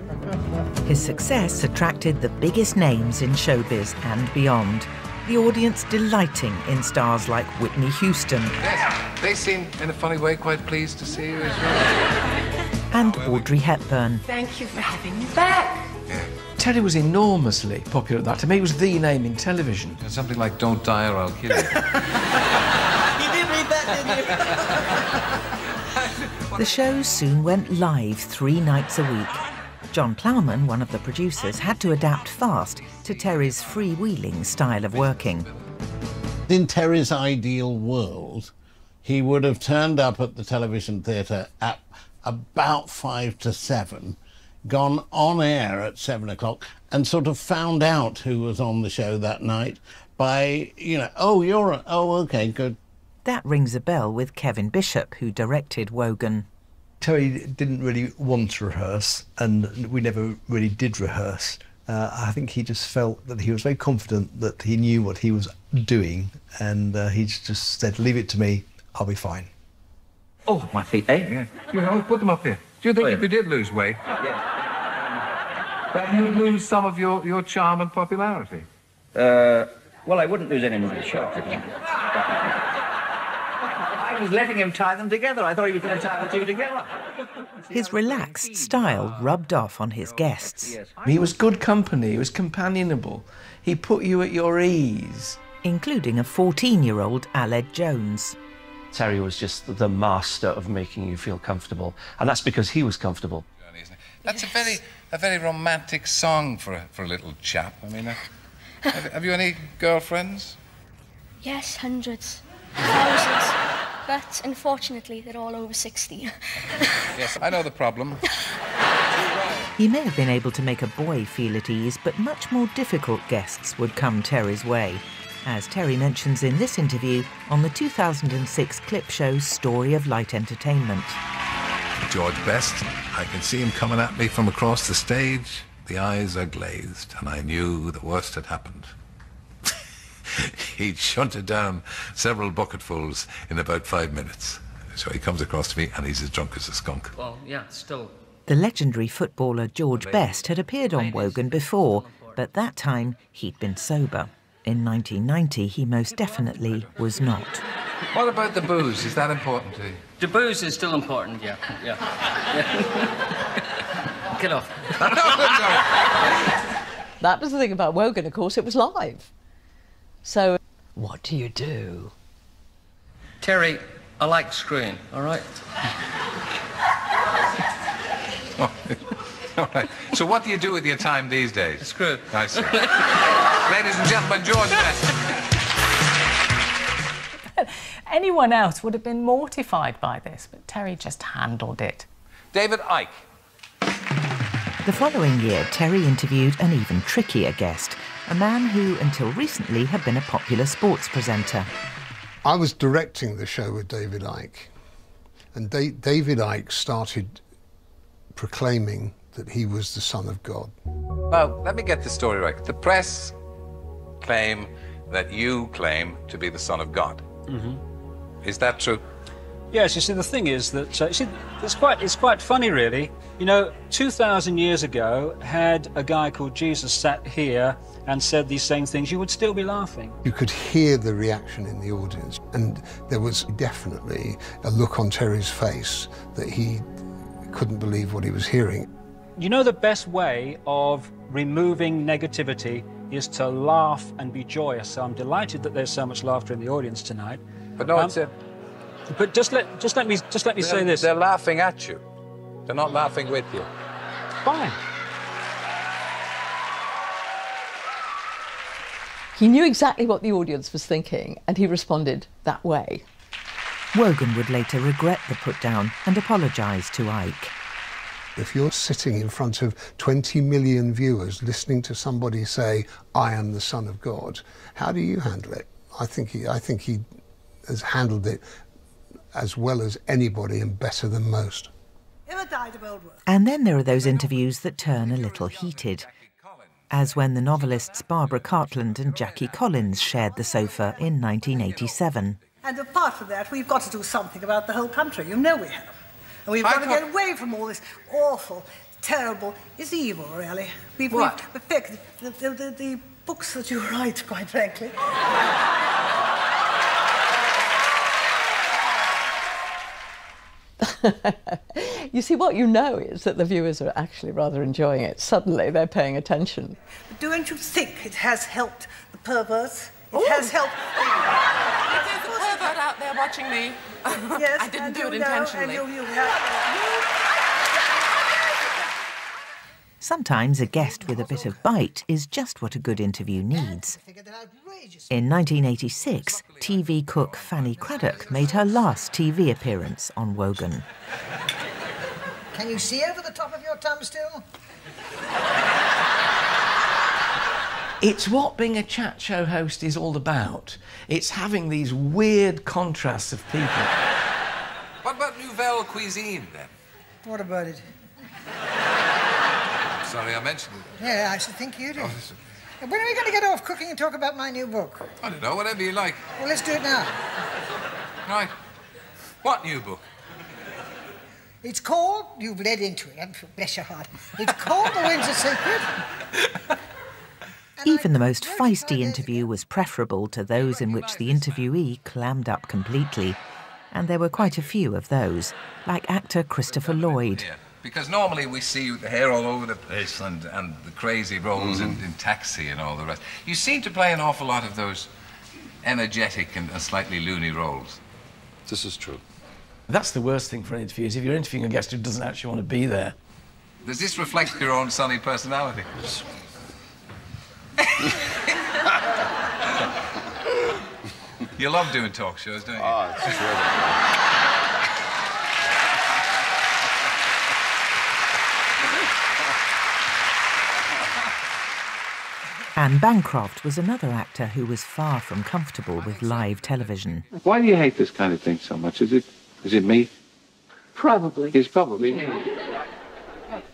Speaker 1: His success attracted the biggest names in showbiz and beyond, the audience delighting in stars like Whitney Houston.
Speaker 2: Yes, they seem, in a funny way, quite pleased to see you as well.
Speaker 1: And Audrey Hepburn.
Speaker 32: Thank you for having me back.
Speaker 11: Terry was enormously popular at that time. He was the name in television.
Speaker 2: Something like "Don't die or I'll kill you."
Speaker 32: you did read that,
Speaker 1: didn't you? the show soon went live three nights a week. John Plowman, one of the producers, had to adapt fast to Terry's freewheeling style of working.
Speaker 12: In Terry's ideal world, he would have turned up at the television theatre at about five to seven gone on air at seven o'clock and sort of found out who was on the show that night by, you know, oh, you're, oh, okay, good.
Speaker 1: That rings a bell with Kevin Bishop, who directed Wogan.
Speaker 25: Terry didn't really want to rehearse, and we never really did rehearse. Uh, I think he just felt that he was very confident that he knew what he was doing, and uh, he just said, "Leave it to me. I'll be fine."
Speaker 33: Oh, my feet, eh?
Speaker 2: Yeah. You know, put them up here. Do you think
Speaker 33: Oh, yeah.
Speaker 2: if you did lose weight, that you'd lose some of your, your charm and popularity?
Speaker 33: Uh, well, I wouldn't lose any of the shot. I was letting him tie them together. I thought he was going to tie the two together.
Speaker 1: His relaxed style rubbed off on his guests,
Speaker 11: He was good company, he was companionable. He put you at your ease.
Speaker 1: including a 14 year old Aled Jones.
Speaker 4: Terry was just the master of making you feel comfortable, and that's because he was comfortable.
Speaker 2: That's a very, a very romantic song for a, for a little chap. I mean, uh, have, have you any girlfriends?
Speaker 34: Yes, hundreds, thousands. But unfortunately, they're all over 60.
Speaker 2: Yes, I know the problem.
Speaker 1: He may have been able to make a boy feel at ease, but much more difficult guests would come Terry's way, as Terry mentions in this interview on the 2006 clip show Story of Light Entertainment.
Speaker 35: George Best, I can see him coming at me from across the stage. The eyes are glazed, and I knew the worst had happened. He'd shunted down several bucketfuls in about five minutes. So he comes across to me, and he's as drunk as a skunk.
Speaker 18: Well, yeah, still.
Speaker 1: The legendary footballer George Best had appeared on Wogan before, but that time he'd been sober. In 1990, he most definitely was not.
Speaker 2: What about the booze? Is that important to you?
Speaker 18: The booze is still important, yeah. Yeah. yeah. Get off.
Speaker 3: That was the thing about Wogan, of course, it was live. So, what do you do?
Speaker 18: Terry, I like screwing, all right?
Speaker 2: All right. So what do you do with your time these days?
Speaker 18: Screw.
Speaker 2: I see. Ladies and gentlemen, George Best.
Speaker 15: Anyone else would have been mortified by this, but Terry just handled it.
Speaker 2: David Icke.
Speaker 1: The following year, Terry interviewed an even trickier guest, a man who, until recently, had been a popular sports presenter.
Speaker 36: I was directing the show with David Icke, and da- David Icke started proclaiming that he was the Son of God.
Speaker 2: Well, let me get the story right. The press claim that you claim to be the Son of God.
Speaker 26: hmm
Speaker 2: Is that true?
Speaker 26: Yes, you see, the thing is that uh, you see, it's quite it's quite funny, really. You know, two thousand years ago, had a guy called Jesus sat here and said these same things, you would still be laughing.
Speaker 36: You could hear the reaction in the audience, and there was definitely a look on Terry's face that he couldn't believe what he was hearing.
Speaker 26: You know, the best way of removing negativity is to laugh and be joyous. So I'm delighted that there's so much laughter in the audience tonight.
Speaker 2: But no,
Speaker 26: Um,
Speaker 2: it's a,
Speaker 26: But just let just let me just let me say
Speaker 2: they're-
Speaker 26: this.
Speaker 2: They're laughing at you. They're not laughing with you.
Speaker 26: Fine.
Speaker 3: He knew exactly what the audience was thinking, and he responded that way.
Speaker 1: Wogan would later regret the put down and apologise to Icke.
Speaker 36: If you're sitting in front of 20 million viewers listening to somebody say, I am the Son of God, how do you handle it? I think he, I think he has handled it as well as anybody and better than most.
Speaker 1: And then there are those interviews that turn a little heated. As when the novelists Barbara Cartland and Jackie Collins shared the sofa in 1987.
Speaker 28: And apart from that, we've got to do something about the whole country. You know we have. And we've
Speaker 2: I
Speaker 28: got to get away from all this awful, terrible. It's evil, really. We've,
Speaker 2: What?
Speaker 28: We've affected the, the, the, the books that you write, quite frankly.
Speaker 3: You see, what you know is that the viewers are actually rather enjoying it. Suddenly, they're paying attention.
Speaker 28: But don't you think it has helped the perverts? It has helped.
Speaker 37: if There's a pervert out there watching me.
Speaker 28: Yes,
Speaker 37: I didn't do
Speaker 28: you
Speaker 37: it
Speaker 28: know,
Speaker 37: intentionally.
Speaker 28: and you- you have-
Speaker 1: Sometimes a guest with a bit of bite is just what a good interview needs. In 1986, TV cook Fanny Cradock made her last TV appearance on Wogan.
Speaker 28: Can you see over the top of your tum still?
Speaker 11: It's what being a chat show host is all about. It's having these weird contrasts of people.
Speaker 2: What about nouvelle cuisine, then?
Speaker 28: What about it?
Speaker 2: Sorry, I mentioned it.
Speaker 28: Yeah, I should think you do. Oh, when are we going to get off cooking and talk about my new book?
Speaker 2: I don't know, whatever you like.
Speaker 28: Well, let's do it now.
Speaker 2: Right. What new book?
Speaker 28: It's called, you've led into it, bless your heart. It's called The Windsor Secret.
Speaker 1: Even the most feisty interview was preferable to those in which the interviewee clammed up completely. And there were quite a few of those, like actor Christopher Lloyd.
Speaker 2: Because normally we see the hair all over the place and, and the crazy roles in, mm-hmm. in Taxi and all the rest. You seem to play an awful lot of those energetic and, and slightly loony roles.
Speaker 16: This is true.
Speaker 11: That's the worst thing for an interview is if you're interviewing a guest who doesn't actually want to be there.
Speaker 2: Does this reflect your own sunny personality? you love doing talk shows, don't you?
Speaker 16: Oh, it's terrific.
Speaker 1: Anne Bancroft was another actor who was far from comfortable with live television.
Speaker 2: Why do you hate this kind of thing so much? Is it is it me?
Speaker 3: Probably.
Speaker 2: It's probably me.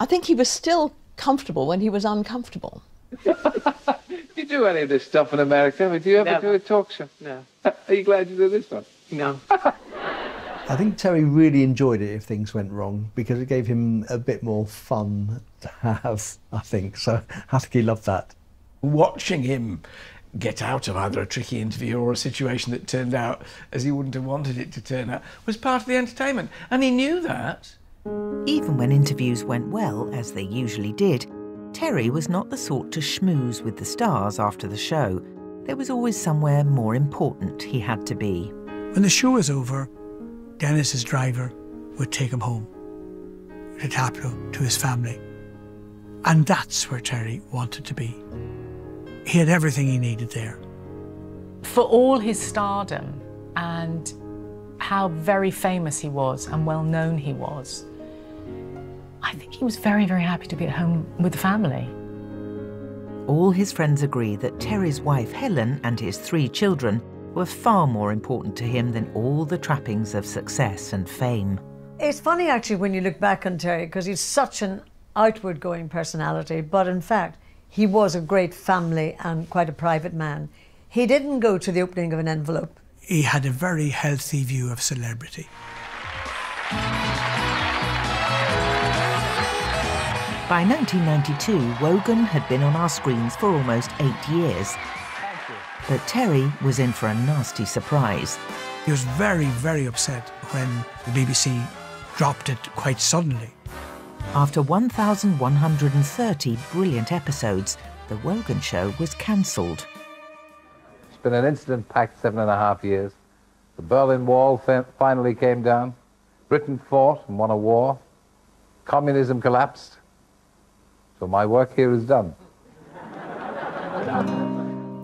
Speaker 3: I think he was still comfortable when he was uncomfortable.
Speaker 2: Do you do any of this stuff in America? I mean, do you ever
Speaker 3: Never.
Speaker 2: do a talk show?
Speaker 3: No.
Speaker 2: Are you glad you did this one?
Speaker 3: No.
Speaker 25: I think Terry really enjoyed it if things went wrong because it gave him a bit more fun to have, I think. So I think he loved that.
Speaker 11: Watching him get out of either a tricky interview or a situation that turned out as he wouldn't have wanted it to turn out was part of the entertainment. And he knew that.
Speaker 1: Even when interviews went well, as they usually did, Terry was not the sort to schmooze with the stars after the show. There was always somewhere more important he had to be.
Speaker 10: When the show was over, Dennis's driver would take him home to Taplow to his family. And that's where Terry wanted to be. He had everything he needed there.
Speaker 15: For all his stardom and how very famous he was and well known he was, I think he was very, very happy to be at home with the family.
Speaker 1: All his friends agree that Terry's wife Helen and his three children were far more important to him than all the trappings of success and fame.
Speaker 14: It's funny actually when you look back on Terry because he's such an outward going personality, but in fact, he was a great family and quite a private man. He didn't go to the opening of an envelope.
Speaker 10: He had a very healthy view of celebrity.
Speaker 1: By 1992, Wogan had been on our screens for almost eight years. But Terry was in for a nasty surprise.
Speaker 10: He was very, very upset when the BBC dropped it quite suddenly.
Speaker 1: After 1,130 brilliant episodes, The Wogan Show was cancelled.
Speaker 2: It's been an incident-packed seven and a half years. The Berlin Wall fa- finally came down. Britain fought and won a war. Communism collapsed. So my work here is done.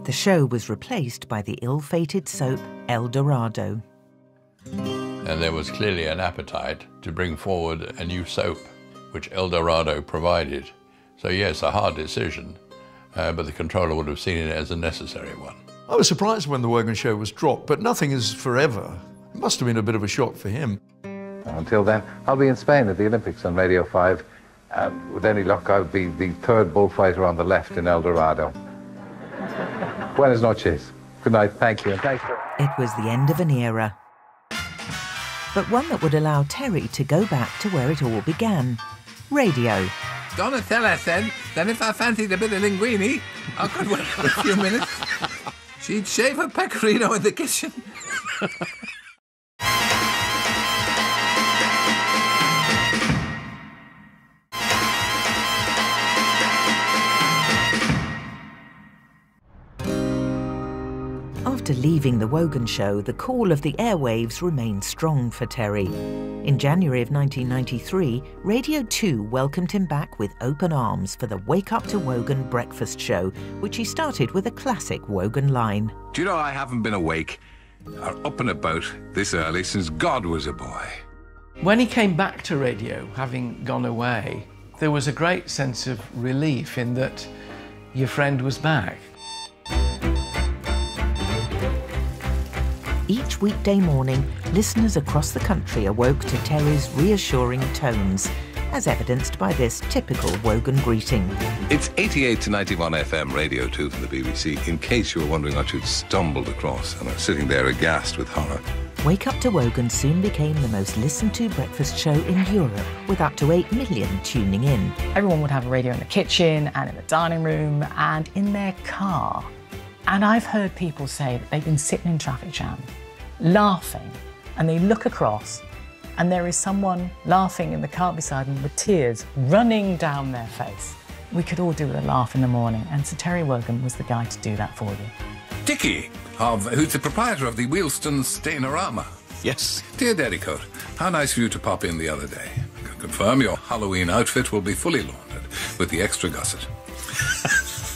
Speaker 1: The show was replaced by the ill-fated soap Eldorado.
Speaker 16: And there was clearly an appetite to bring forward a new soap, which Eldorado provided. So, yes, a hard decision, uh, but the controller would have seen it as a necessary one.
Speaker 5: I was surprised when the Wogan show was dropped, but nothing is forever. It must have been a bit of a shock for him.
Speaker 2: Until then, I'll be in Spain at the Olympics on Radio 5. And with any luck, I'll be the third bullfighter on the left in Eldorado. Buenas noches. Good night. Thank you. And thanks for...
Speaker 1: It was the end of an era. But one that would allow Terry to go back to where it all began radio.
Speaker 2: Donatella said that if I fancied a bit of linguine, I could wait for a few minutes. She'd shave her pecorino in the kitchen.
Speaker 1: After leaving the Wogan show, the call of the airwaves remained strong for Terry. In January of 1993, Radio 2 welcomed him back with open arms for the Wake Up to Wogan breakfast show, which he started with a classic Wogan line.
Speaker 2: Do you know I haven't been awake or up and about this early since God was a boy?
Speaker 11: When he came back to radio, having gone away, there was a great sense of relief in that your friend was back.
Speaker 1: Each weekday morning, listeners across the country awoke to Terry's reassuring tones, as evidenced by this typical Wogan greeting.
Speaker 38: It's 88 to 91 FM Radio 2 from the BBC, in case you were wondering what you'd stumbled across and are sitting there aghast with horror.
Speaker 1: Wake Up to Wogan soon became the most listened to breakfast show in Europe, with up to 8 million tuning in.
Speaker 15: Everyone would have a radio in the kitchen and in the dining room and in their car. And I've heard people say that they've been sitting in traffic jam, laughing, and they look across and there is someone laughing in the car beside them with tears running down their face. We could all do with a laugh in the morning, and Sir Terry Wogan was the guy to do that for you.
Speaker 2: Dickie, of, who's the proprietor of the Wheelston Stainorama.
Speaker 39: Yes.
Speaker 2: Dear Dedicoat, how nice of you to pop in the other day. I can confirm your Halloween outfit will be fully laundered with the extra gusset.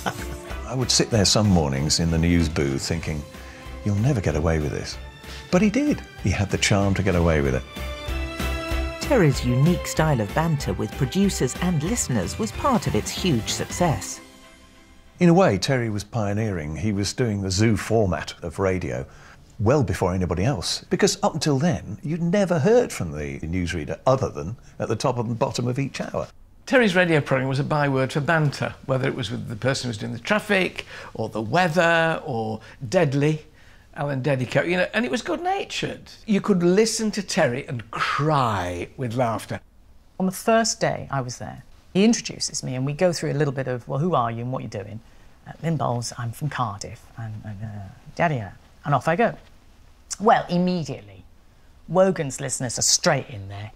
Speaker 39: I would sit there some mornings in the news booth thinking, you'll never get away with this. But he did. He had the charm to get away with it.
Speaker 1: Terry's unique style of banter with producers and listeners was part of its huge success.
Speaker 39: In a way, Terry was pioneering. He was doing the zoo format of radio well before anybody else. Because up until then, you'd never heard from the newsreader other than at the top and bottom of each hour.
Speaker 11: Terry's radio programme was a byword for banter, whether it was with the person who was doing the traffic, or the weather, or Deadly, Alan Dedicoat, you know, and it was good natured. You could listen to Terry and cry with laughter.
Speaker 15: On the first day I was there, he introduces me and we go through a little bit of, well, who are you and what you're doing? Uh, Lynn Bowles, I'm from Cardiff, and, uh, and off I go. Well, immediately, Wogan's listeners are straight in there.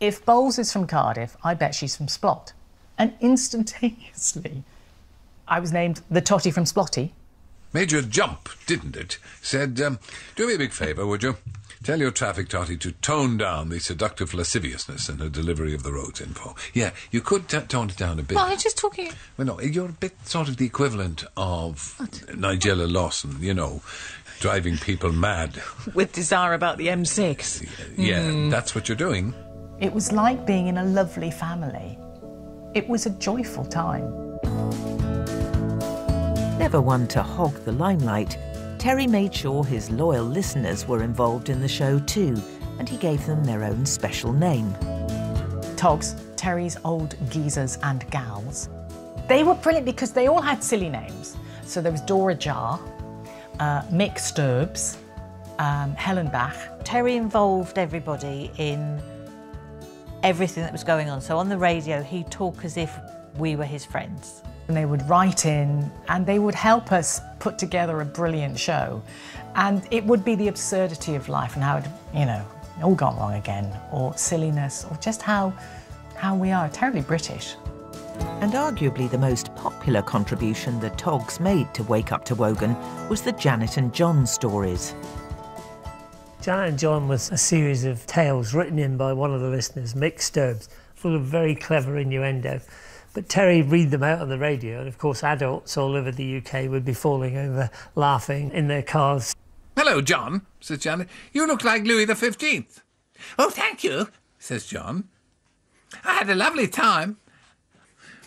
Speaker 15: If Bowles is from Cardiff, I bet she's from Splot. And instantaneously, I was named the Totty from Splotty.
Speaker 2: Major Jump, didn't it? Said, um, do me a big favour, would you? Tell your traffic totty to tone down the seductive lasciviousness in her delivery of the roads info. Yeah, you could t- tone it down a bit.
Speaker 40: Well, I'm just talking.
Speaker 2: Well, no, you're a bit sort of the equivalent of Nigella Lawson, you know, driving people mad.
Speaker 40: With desire about the M6.
Speaker 2: Yeah,
Speaker 40: Mm.
Speaker 2: that's what you're doing.
Speaker 15: It was like being in a lovely family. It was a joyful time.
Speaker 1: Never one to hog the limelight, Terry made sure his loyal listeners were involved in the show too, and he gave them their own special name.
Speaker 15: Togs, Terry's old geezers and gals. They were brilliant because they all had silly names. So there was Dora Jar, uh, Mick Sturbs, um, Helen Bach.
Speaker 36: Terry involved everybody in everything that was going on. So on the radio, he'd talk as if we were his friends.
Speaker 15: And they would write in and they would help us put together a brilliant show. And it would be the absurdity of life and how it, you know, all gone wrong again, or silliness, or just how, how we are terribly British.
Speaker 1: And arguably the most popular contribution the Togs made to Wake Up to Wogan was the Janet and John stories.
Speaker 41: Janet and John was a series of tales written in by one of the listeners, Mick Sturbs, full of very clever innuendo. But Terry read them out on the radio, and of course, adults all over the UK would be falling over laughing in their cars.
Speaker 2: Hello, John, says Janet. You look like Louis the Fifteenth. Oh, thank you, says John. I had a lovely time.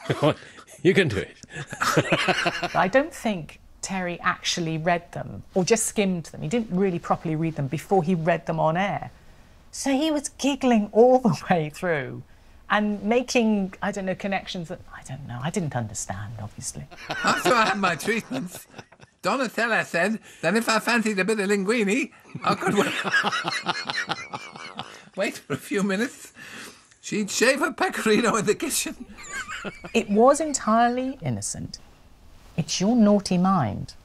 Speaker 42: you can do it.
Speaker 15: I don't think Terry actually read them or just skimmed them. He didn't really properly read them before he read them on air. So he was giggling all the way through and making, I don't know, connections that I don't know. I didn't understand, obviously.
Speaker 2: After I had my treatments, Donatella said that if I fancied a bit of linguine, I could wait, wait for a few minutes. She'd shave her pecorino in the kitchen.
Speaker 15: It was entirely innocent. It's your naughty mind.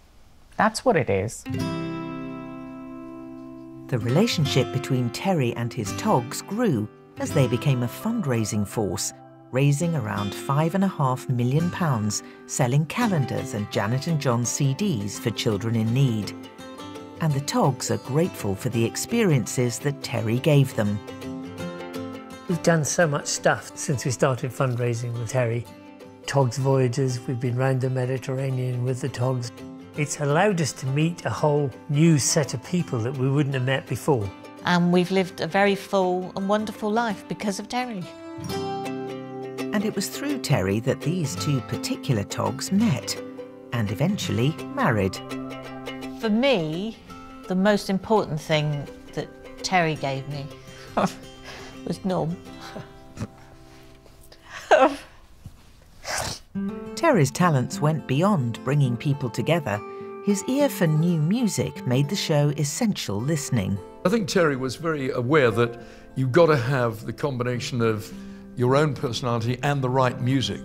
Speaker 15: That's what it is.
Speaker 1: The relationship between Terry and his Togs grew as they became a fundraising force, raising around five and a half million pounds, selling calendars and Janet and John CDs for children in need. And the Togs are grateful for the experiences that Terry gave them.
Speaker 41: We've done so much stuff since we started fundraising with Terry. Togs voyages, we've been round the Mediterranean with the Togs. It's allowed us to meet a whole new set of people that we wouldn't have met before.
Speaker 43: And we've lived a very full and wonderful life because of Terry.
Speaker 1: And it was through Terry that these two particular togs met and eventually married.
Speaker 43: For me, the most important thing that Terry gave me was Nom.
Speaker 1: Terry's talents went beyond bringing people together. His ear for new music made the show essential listening.
Speaker 44: I think Terry was very aware that you've got to have the combination of your own personality and the right music.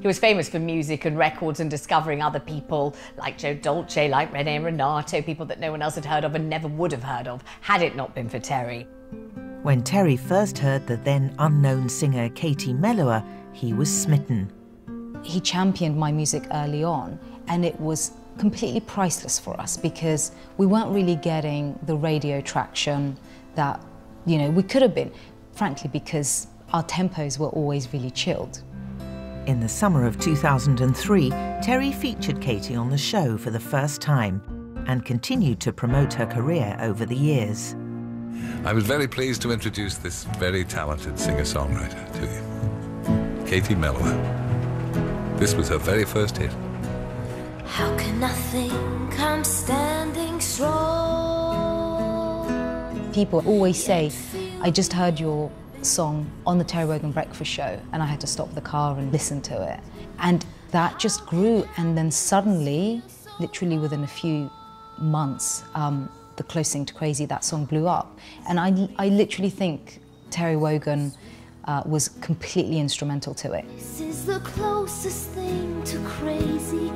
Speaker 24: He was famous for music and records and discovering other people like Joe Dolce, like Rene Renato, people that no one else had heard of and never would have heard of had it not been for Terry.
Speaker 1: When Terry first heard the then unknown singer Katie Melua, he was smitten.
Speaker 45: He championed my music early on, and it was completely priceless for us because we weren't really getting the radio traction that, you know, we could have been, frankly, because our tempos were always really chilled.
Speaker 1: In the summer of 2003, Terry featured Katie on the show for the first time and continued to promote her career over the years.
Speaker 2: I was very pleased to introduce this very talented singer-songwriter to you, Katie Melua. This was her very first hit.
Speaker 34: How can I think I'm standing strong?
Speaker 45: People always say, I just heard your song on the Terry Wogan Breakfast Show and I had to stop the car and listen to it. And that just grew and then suddenly, literally within a few months, um, the Close Thing to Crazy, that song blew up. And I, I literally think Terry Wogan uh, was completely instrumental to it.
Speaker 34: This is the closest thing to crazy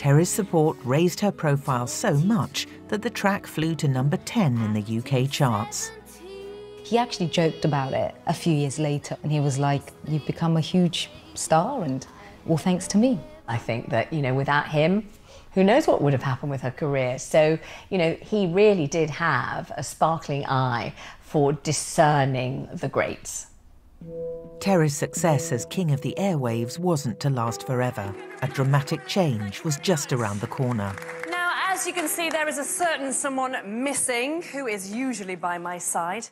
Speaker 1: Terry's support raised her profile so much that the track flew to number 10 in the UK charts.
Speaker 45: He actually joked about it a few years later and he was like, You've become a huge star and all thanks to me.
Speaker 24: I think that, you know, without him, who knows what would have happened with her career. So, you know, he really did have a sparkling eye for discerning the greats.
Speaker 1: Terry's success as king of the airwaves wasn't to last forever. A dramatic change was just around the corner.
Speaker 46: Now, as you can see, there is a certain someone missing who is usually by my side.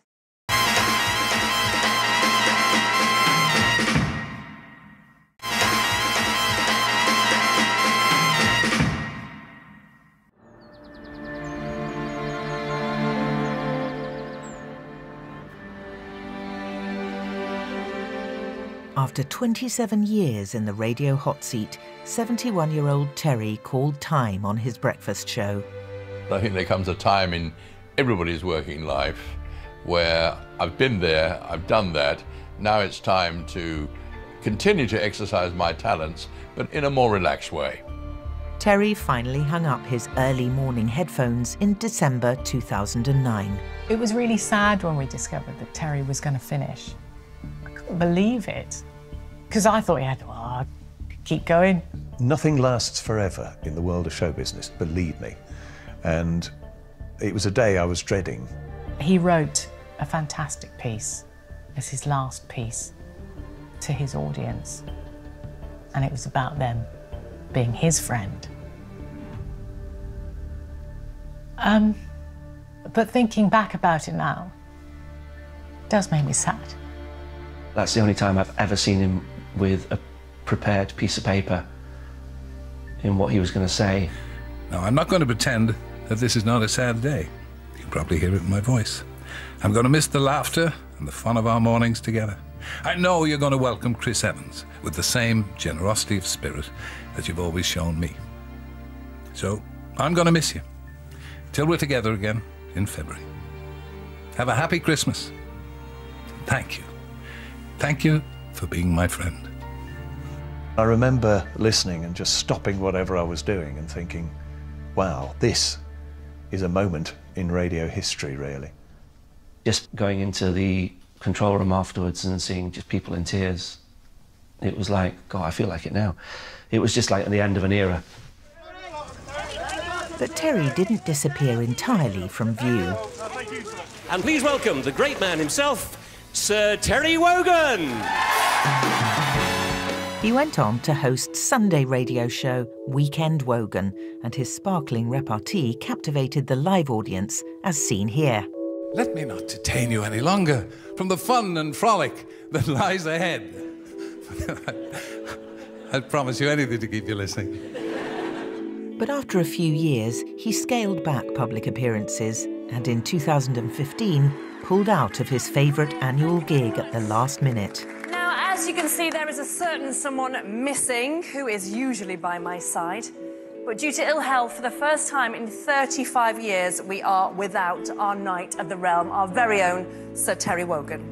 Speaker 1: After 27 years in the radio hot seat, 71 year old Terry called time on his breakfast show.
Speaker 16: I think there comes a time in everybody's working life where I've been there, I've done that, now it's time to continue to exercise my talents, but in a more relaxed way.
Speaker 1: Terry finally hung up his early morning headphones in December 2009.
Speaker 15: It was really sad when we discovered that Terry was going to finish. I couldn't believe it because I thought he had to oh, keep going.
Speaker 39: Nothing lasts forever in the world of show business, believe me. And it was a day I was dreading.
Speaker 15: He wrote a fantastic piece as his last piece to his audience, and it was about them being his friend. Um, but thinking back about it now does make me sad.
Speaker 47: That's the only time I've ever seen him with a prepared piece of paper in what he was going to say.
Speaker 2: Now, I'm not going to pretend that this is not a sad day. You can probably hear it in my voice. I'm going to miss the laughter and the fun of our mornings together. I know you're going to welcome Chris Evans with the same generosity of spirit that you've always shown me. So, I'm going to miss you till we're together again in February. Have a happy Christmas. Thank you. Thank you for being my friend.
Speaker 39: I remember listening and just stopping whatever I was doing and thinking, wow, this is a moment in radio history, really.
Speaker 47: Just going into the control room afterwards and seeing just people in tears, it was like, God, I feel like it now. It was just like the end of an era.
Speaker 1: But Terry didn't disappear entirely from view.
Speaker 48: And please welcome the great man himself, Sir Terry Wogan.
Speaker 1: He went on to host Sunday radio show Weekend Wogan, and his sparkling repartee captivated the live audience, as seen here.
Speaker 2: Let me not detain you any longer from the fun and frolic that lies ahead. I'd promise you anything to keep you listening.
Speaker 1: But after a few years, he scaled back public appearances and in 2015 pulled out of his favourite annual gig at the last minute.
Speaker 46: As you can see, there is a certain someone missing who is usually by my side. But due to ill health, for the first time in 35 years, we are without our Knight of the Realm, our very own Sir Terry Wogan.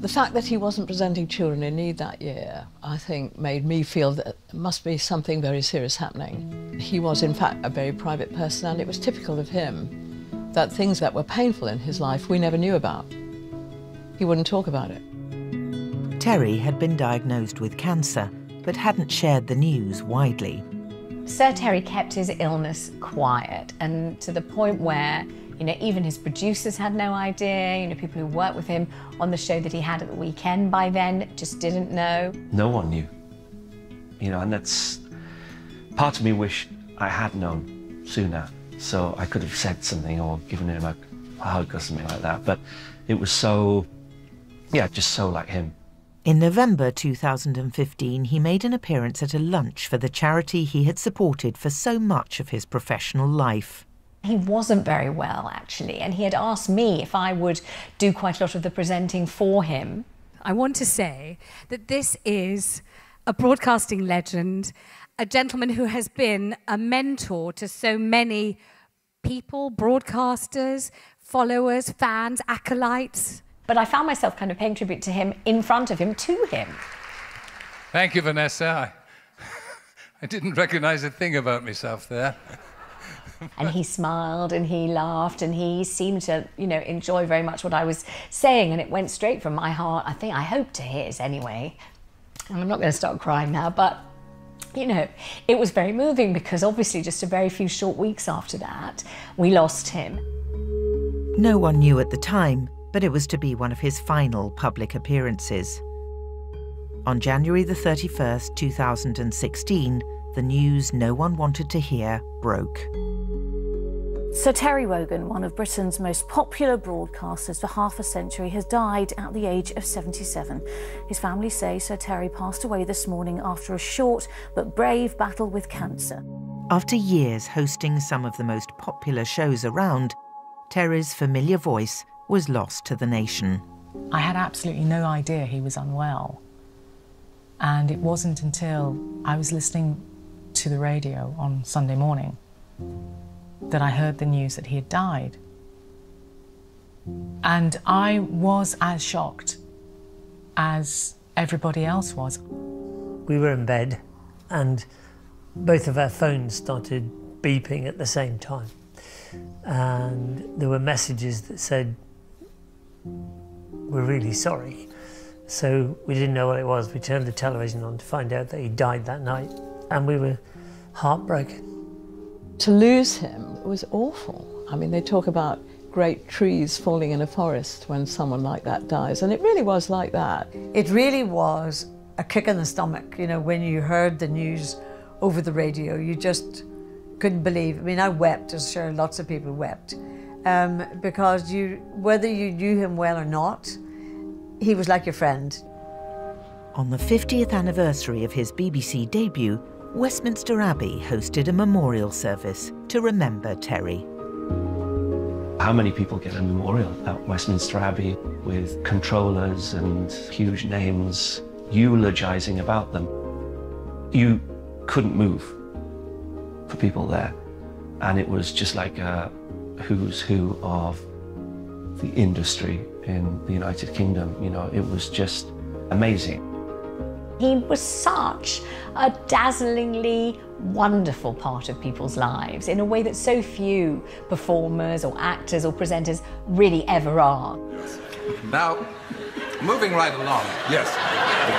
Speaker 3: The fact that he wasn't presenting Children in Need that year, I think, made me feel that there must be something very serious happening. He was, in fact, a very private person, and it was typical of him that things that were painful in his life we never knew about. He wouldn't talk about it.
Speaker 1: Terry had been diagnosed with cancer, but hadn't shared the news widely.
Speaker 24: Sir Terry kept his illness quiet, and to the point where you know, even his producers had no idea. You know, people who worked with him on the show that he had at the weekend by then just didn't know.
Speaker 4: No one knew. You know, and that's part of me wish I had known sooner, so I could have said something or given him a hug or something like that. But it was so, yeah, just so like him.
Speaker 1: In November 2015, he made an appearance at a lunch for the charity he had supported for so much of his professional life.
Speaker 24: He wasn't very well, actually, and he had asked me if I would do quite a lot of the presenting for him.
Speaker 49: I want to say that this is a broadcasting legend, a gentleman who has been a mentor to so many people, broadcasters, followers, fans, acolytes.
Speaker 24: But I found myself kind of paying tribute to him in front of him, to him.
Speaker 2: Thank you, Vanessa. I, I didn't recognize a thing about myself there.
Speaker 24: and he smiled and he laughed and he seemed to, you know, enjoy very much what I was saying. And it went straight from my heart, I think, I hope to his anyway. And I'm not going to start crying now, but you know, it was very moving because obviously just a very few short weeks after that, we lost him.
Speaker 1: No one knew at the time, but it was to be one of his final public appearances. On January the 31st, 2016, the news no one wanted to hear broke.
Speaker 50: Sir Terry Wogan, one of Britain's most popular broadcasters for half a century, has died at the age of 77. His family say Sir Terry passed away this morning after a short but brave battle with cancer.
Speaker 1: After years hosting some of the most popular shows around, Terry's familiar voice was lost to the nation.
Speaker 15: I had absolutely no idea he was unwell. And it wasn't until I was listening to the radio on Sunday morning that I heard the news that he had died. And I was as shocked as everybody else was.
Speaker 41: We were in bed and both of our phones started beeping at the same time. And there were messages that said, We're really sorry. So we didn't know what it was. We turned the television on to find out that he died that night. And we were heartbroken.
Speaker 3: To lose him was awful. I mean, they talk about great trees falling in a forest when someone like that dies, and it really was like that.
Speaker 14: It really was a kick in the stomach, you know, when you heard the news over the radio. You just couldn't believe. I mean, I wept, as sure lots of people wept, um, because you, whether you knew him well or not, he was like your friend.
Speaker 1: On the 50th anniversary of his BBC debut, Westminster Abbey hosted a memorial service to remember Terry.
Speaker 4: How many people get a memorial at Westminster Abbey with controllers and huge names eulogizing about them? You couldn't move for people there. And it was just like a who's who of the industry in the United Kingdom. You know, it was just amazing.
Speaker 24: He was such a dazzlingly wonderful part of people's lives in a way that so few performers or actors or presenters really ever are.
Speaker 2: Now, moving right along. Yes.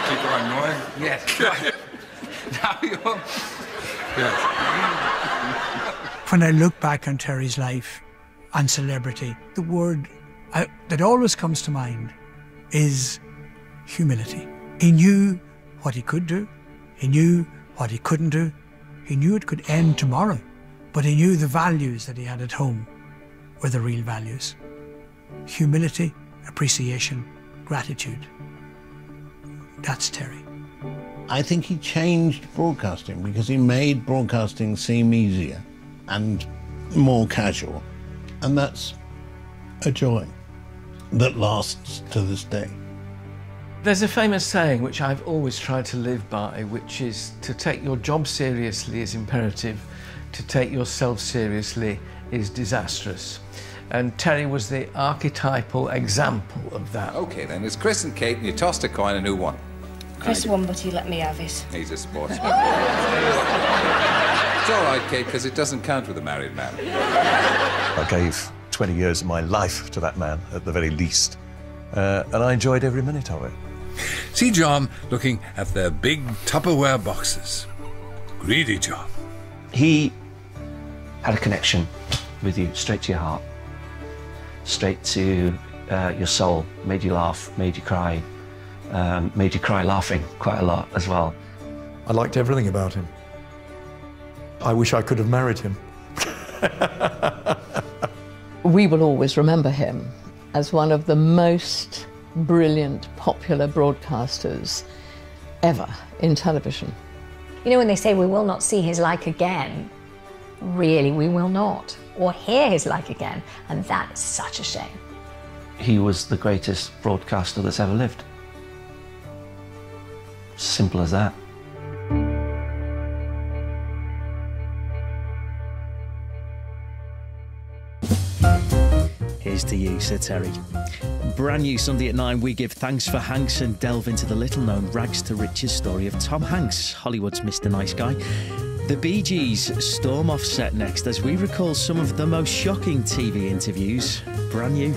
Speaker 2: Keep on going, Noy. Yes. now you're. Yes.
Speaker 10: When I look back on Terry's life and celebrity, the word I, that always comes to mind is humility. He knew what he could do, he knew what he couldn't do, he knew it could end tomorrow, but he knew the values that he had at home were the real values humility, appreciation, gratitude. That's Terry.
Speaker 12: I think he changed broadcasting because he made broadcasting seem easier and more casual. And that's a joy that lasts to this day.
Speaker 11: There's a famous saying which I've always tried to live by, which is to take your job seriously is imperative, to take yourself seriously is disastrous. And Terry was the archetypal example of that.
Speaker 2: Okay, then it's Chris and Kate, and you tossed a coin, and who won?
Speaker 51: Chris won, but he let me have it.
Speaker 2: He's a sportsman. it's all right, Kate, because it doesn't count with a married man.
Speaker 39: I gave 20 years of my life to that man, at the very least, uh, and I enjoyed every minute of it.
Speaker 52: See John looking at their big Tupperware boxes. Greedy John.
Speaker 4: He had a connection with you, straight to your heart, straight to uh, your soul, made you laugh, made you cry, um, made you cry laughing quite a lot as well.
Speaker 5: I liked everything about him. I wish I could have married him.
Speaker 3: We will always remember him as one of the most brilliant, popular broadcasters ever in television.
Speaker 24: You know, when they say we will not see his like again, really, we will not, or hear his like again, and that is such a shame.
Speaker 4: He was the greatest broadcaster that's ever lived. Simple as that.
Speaker 53: to you, Sir Terry. Brand new Sunday at 9, we give thanks for Hanks and delve into the little known rags to riches story of Tom Hanks, Hollywood's Mr. Nice Guy. The Bee Gees storm off set next as we recall some of the most shocking TV interviews. Brand new.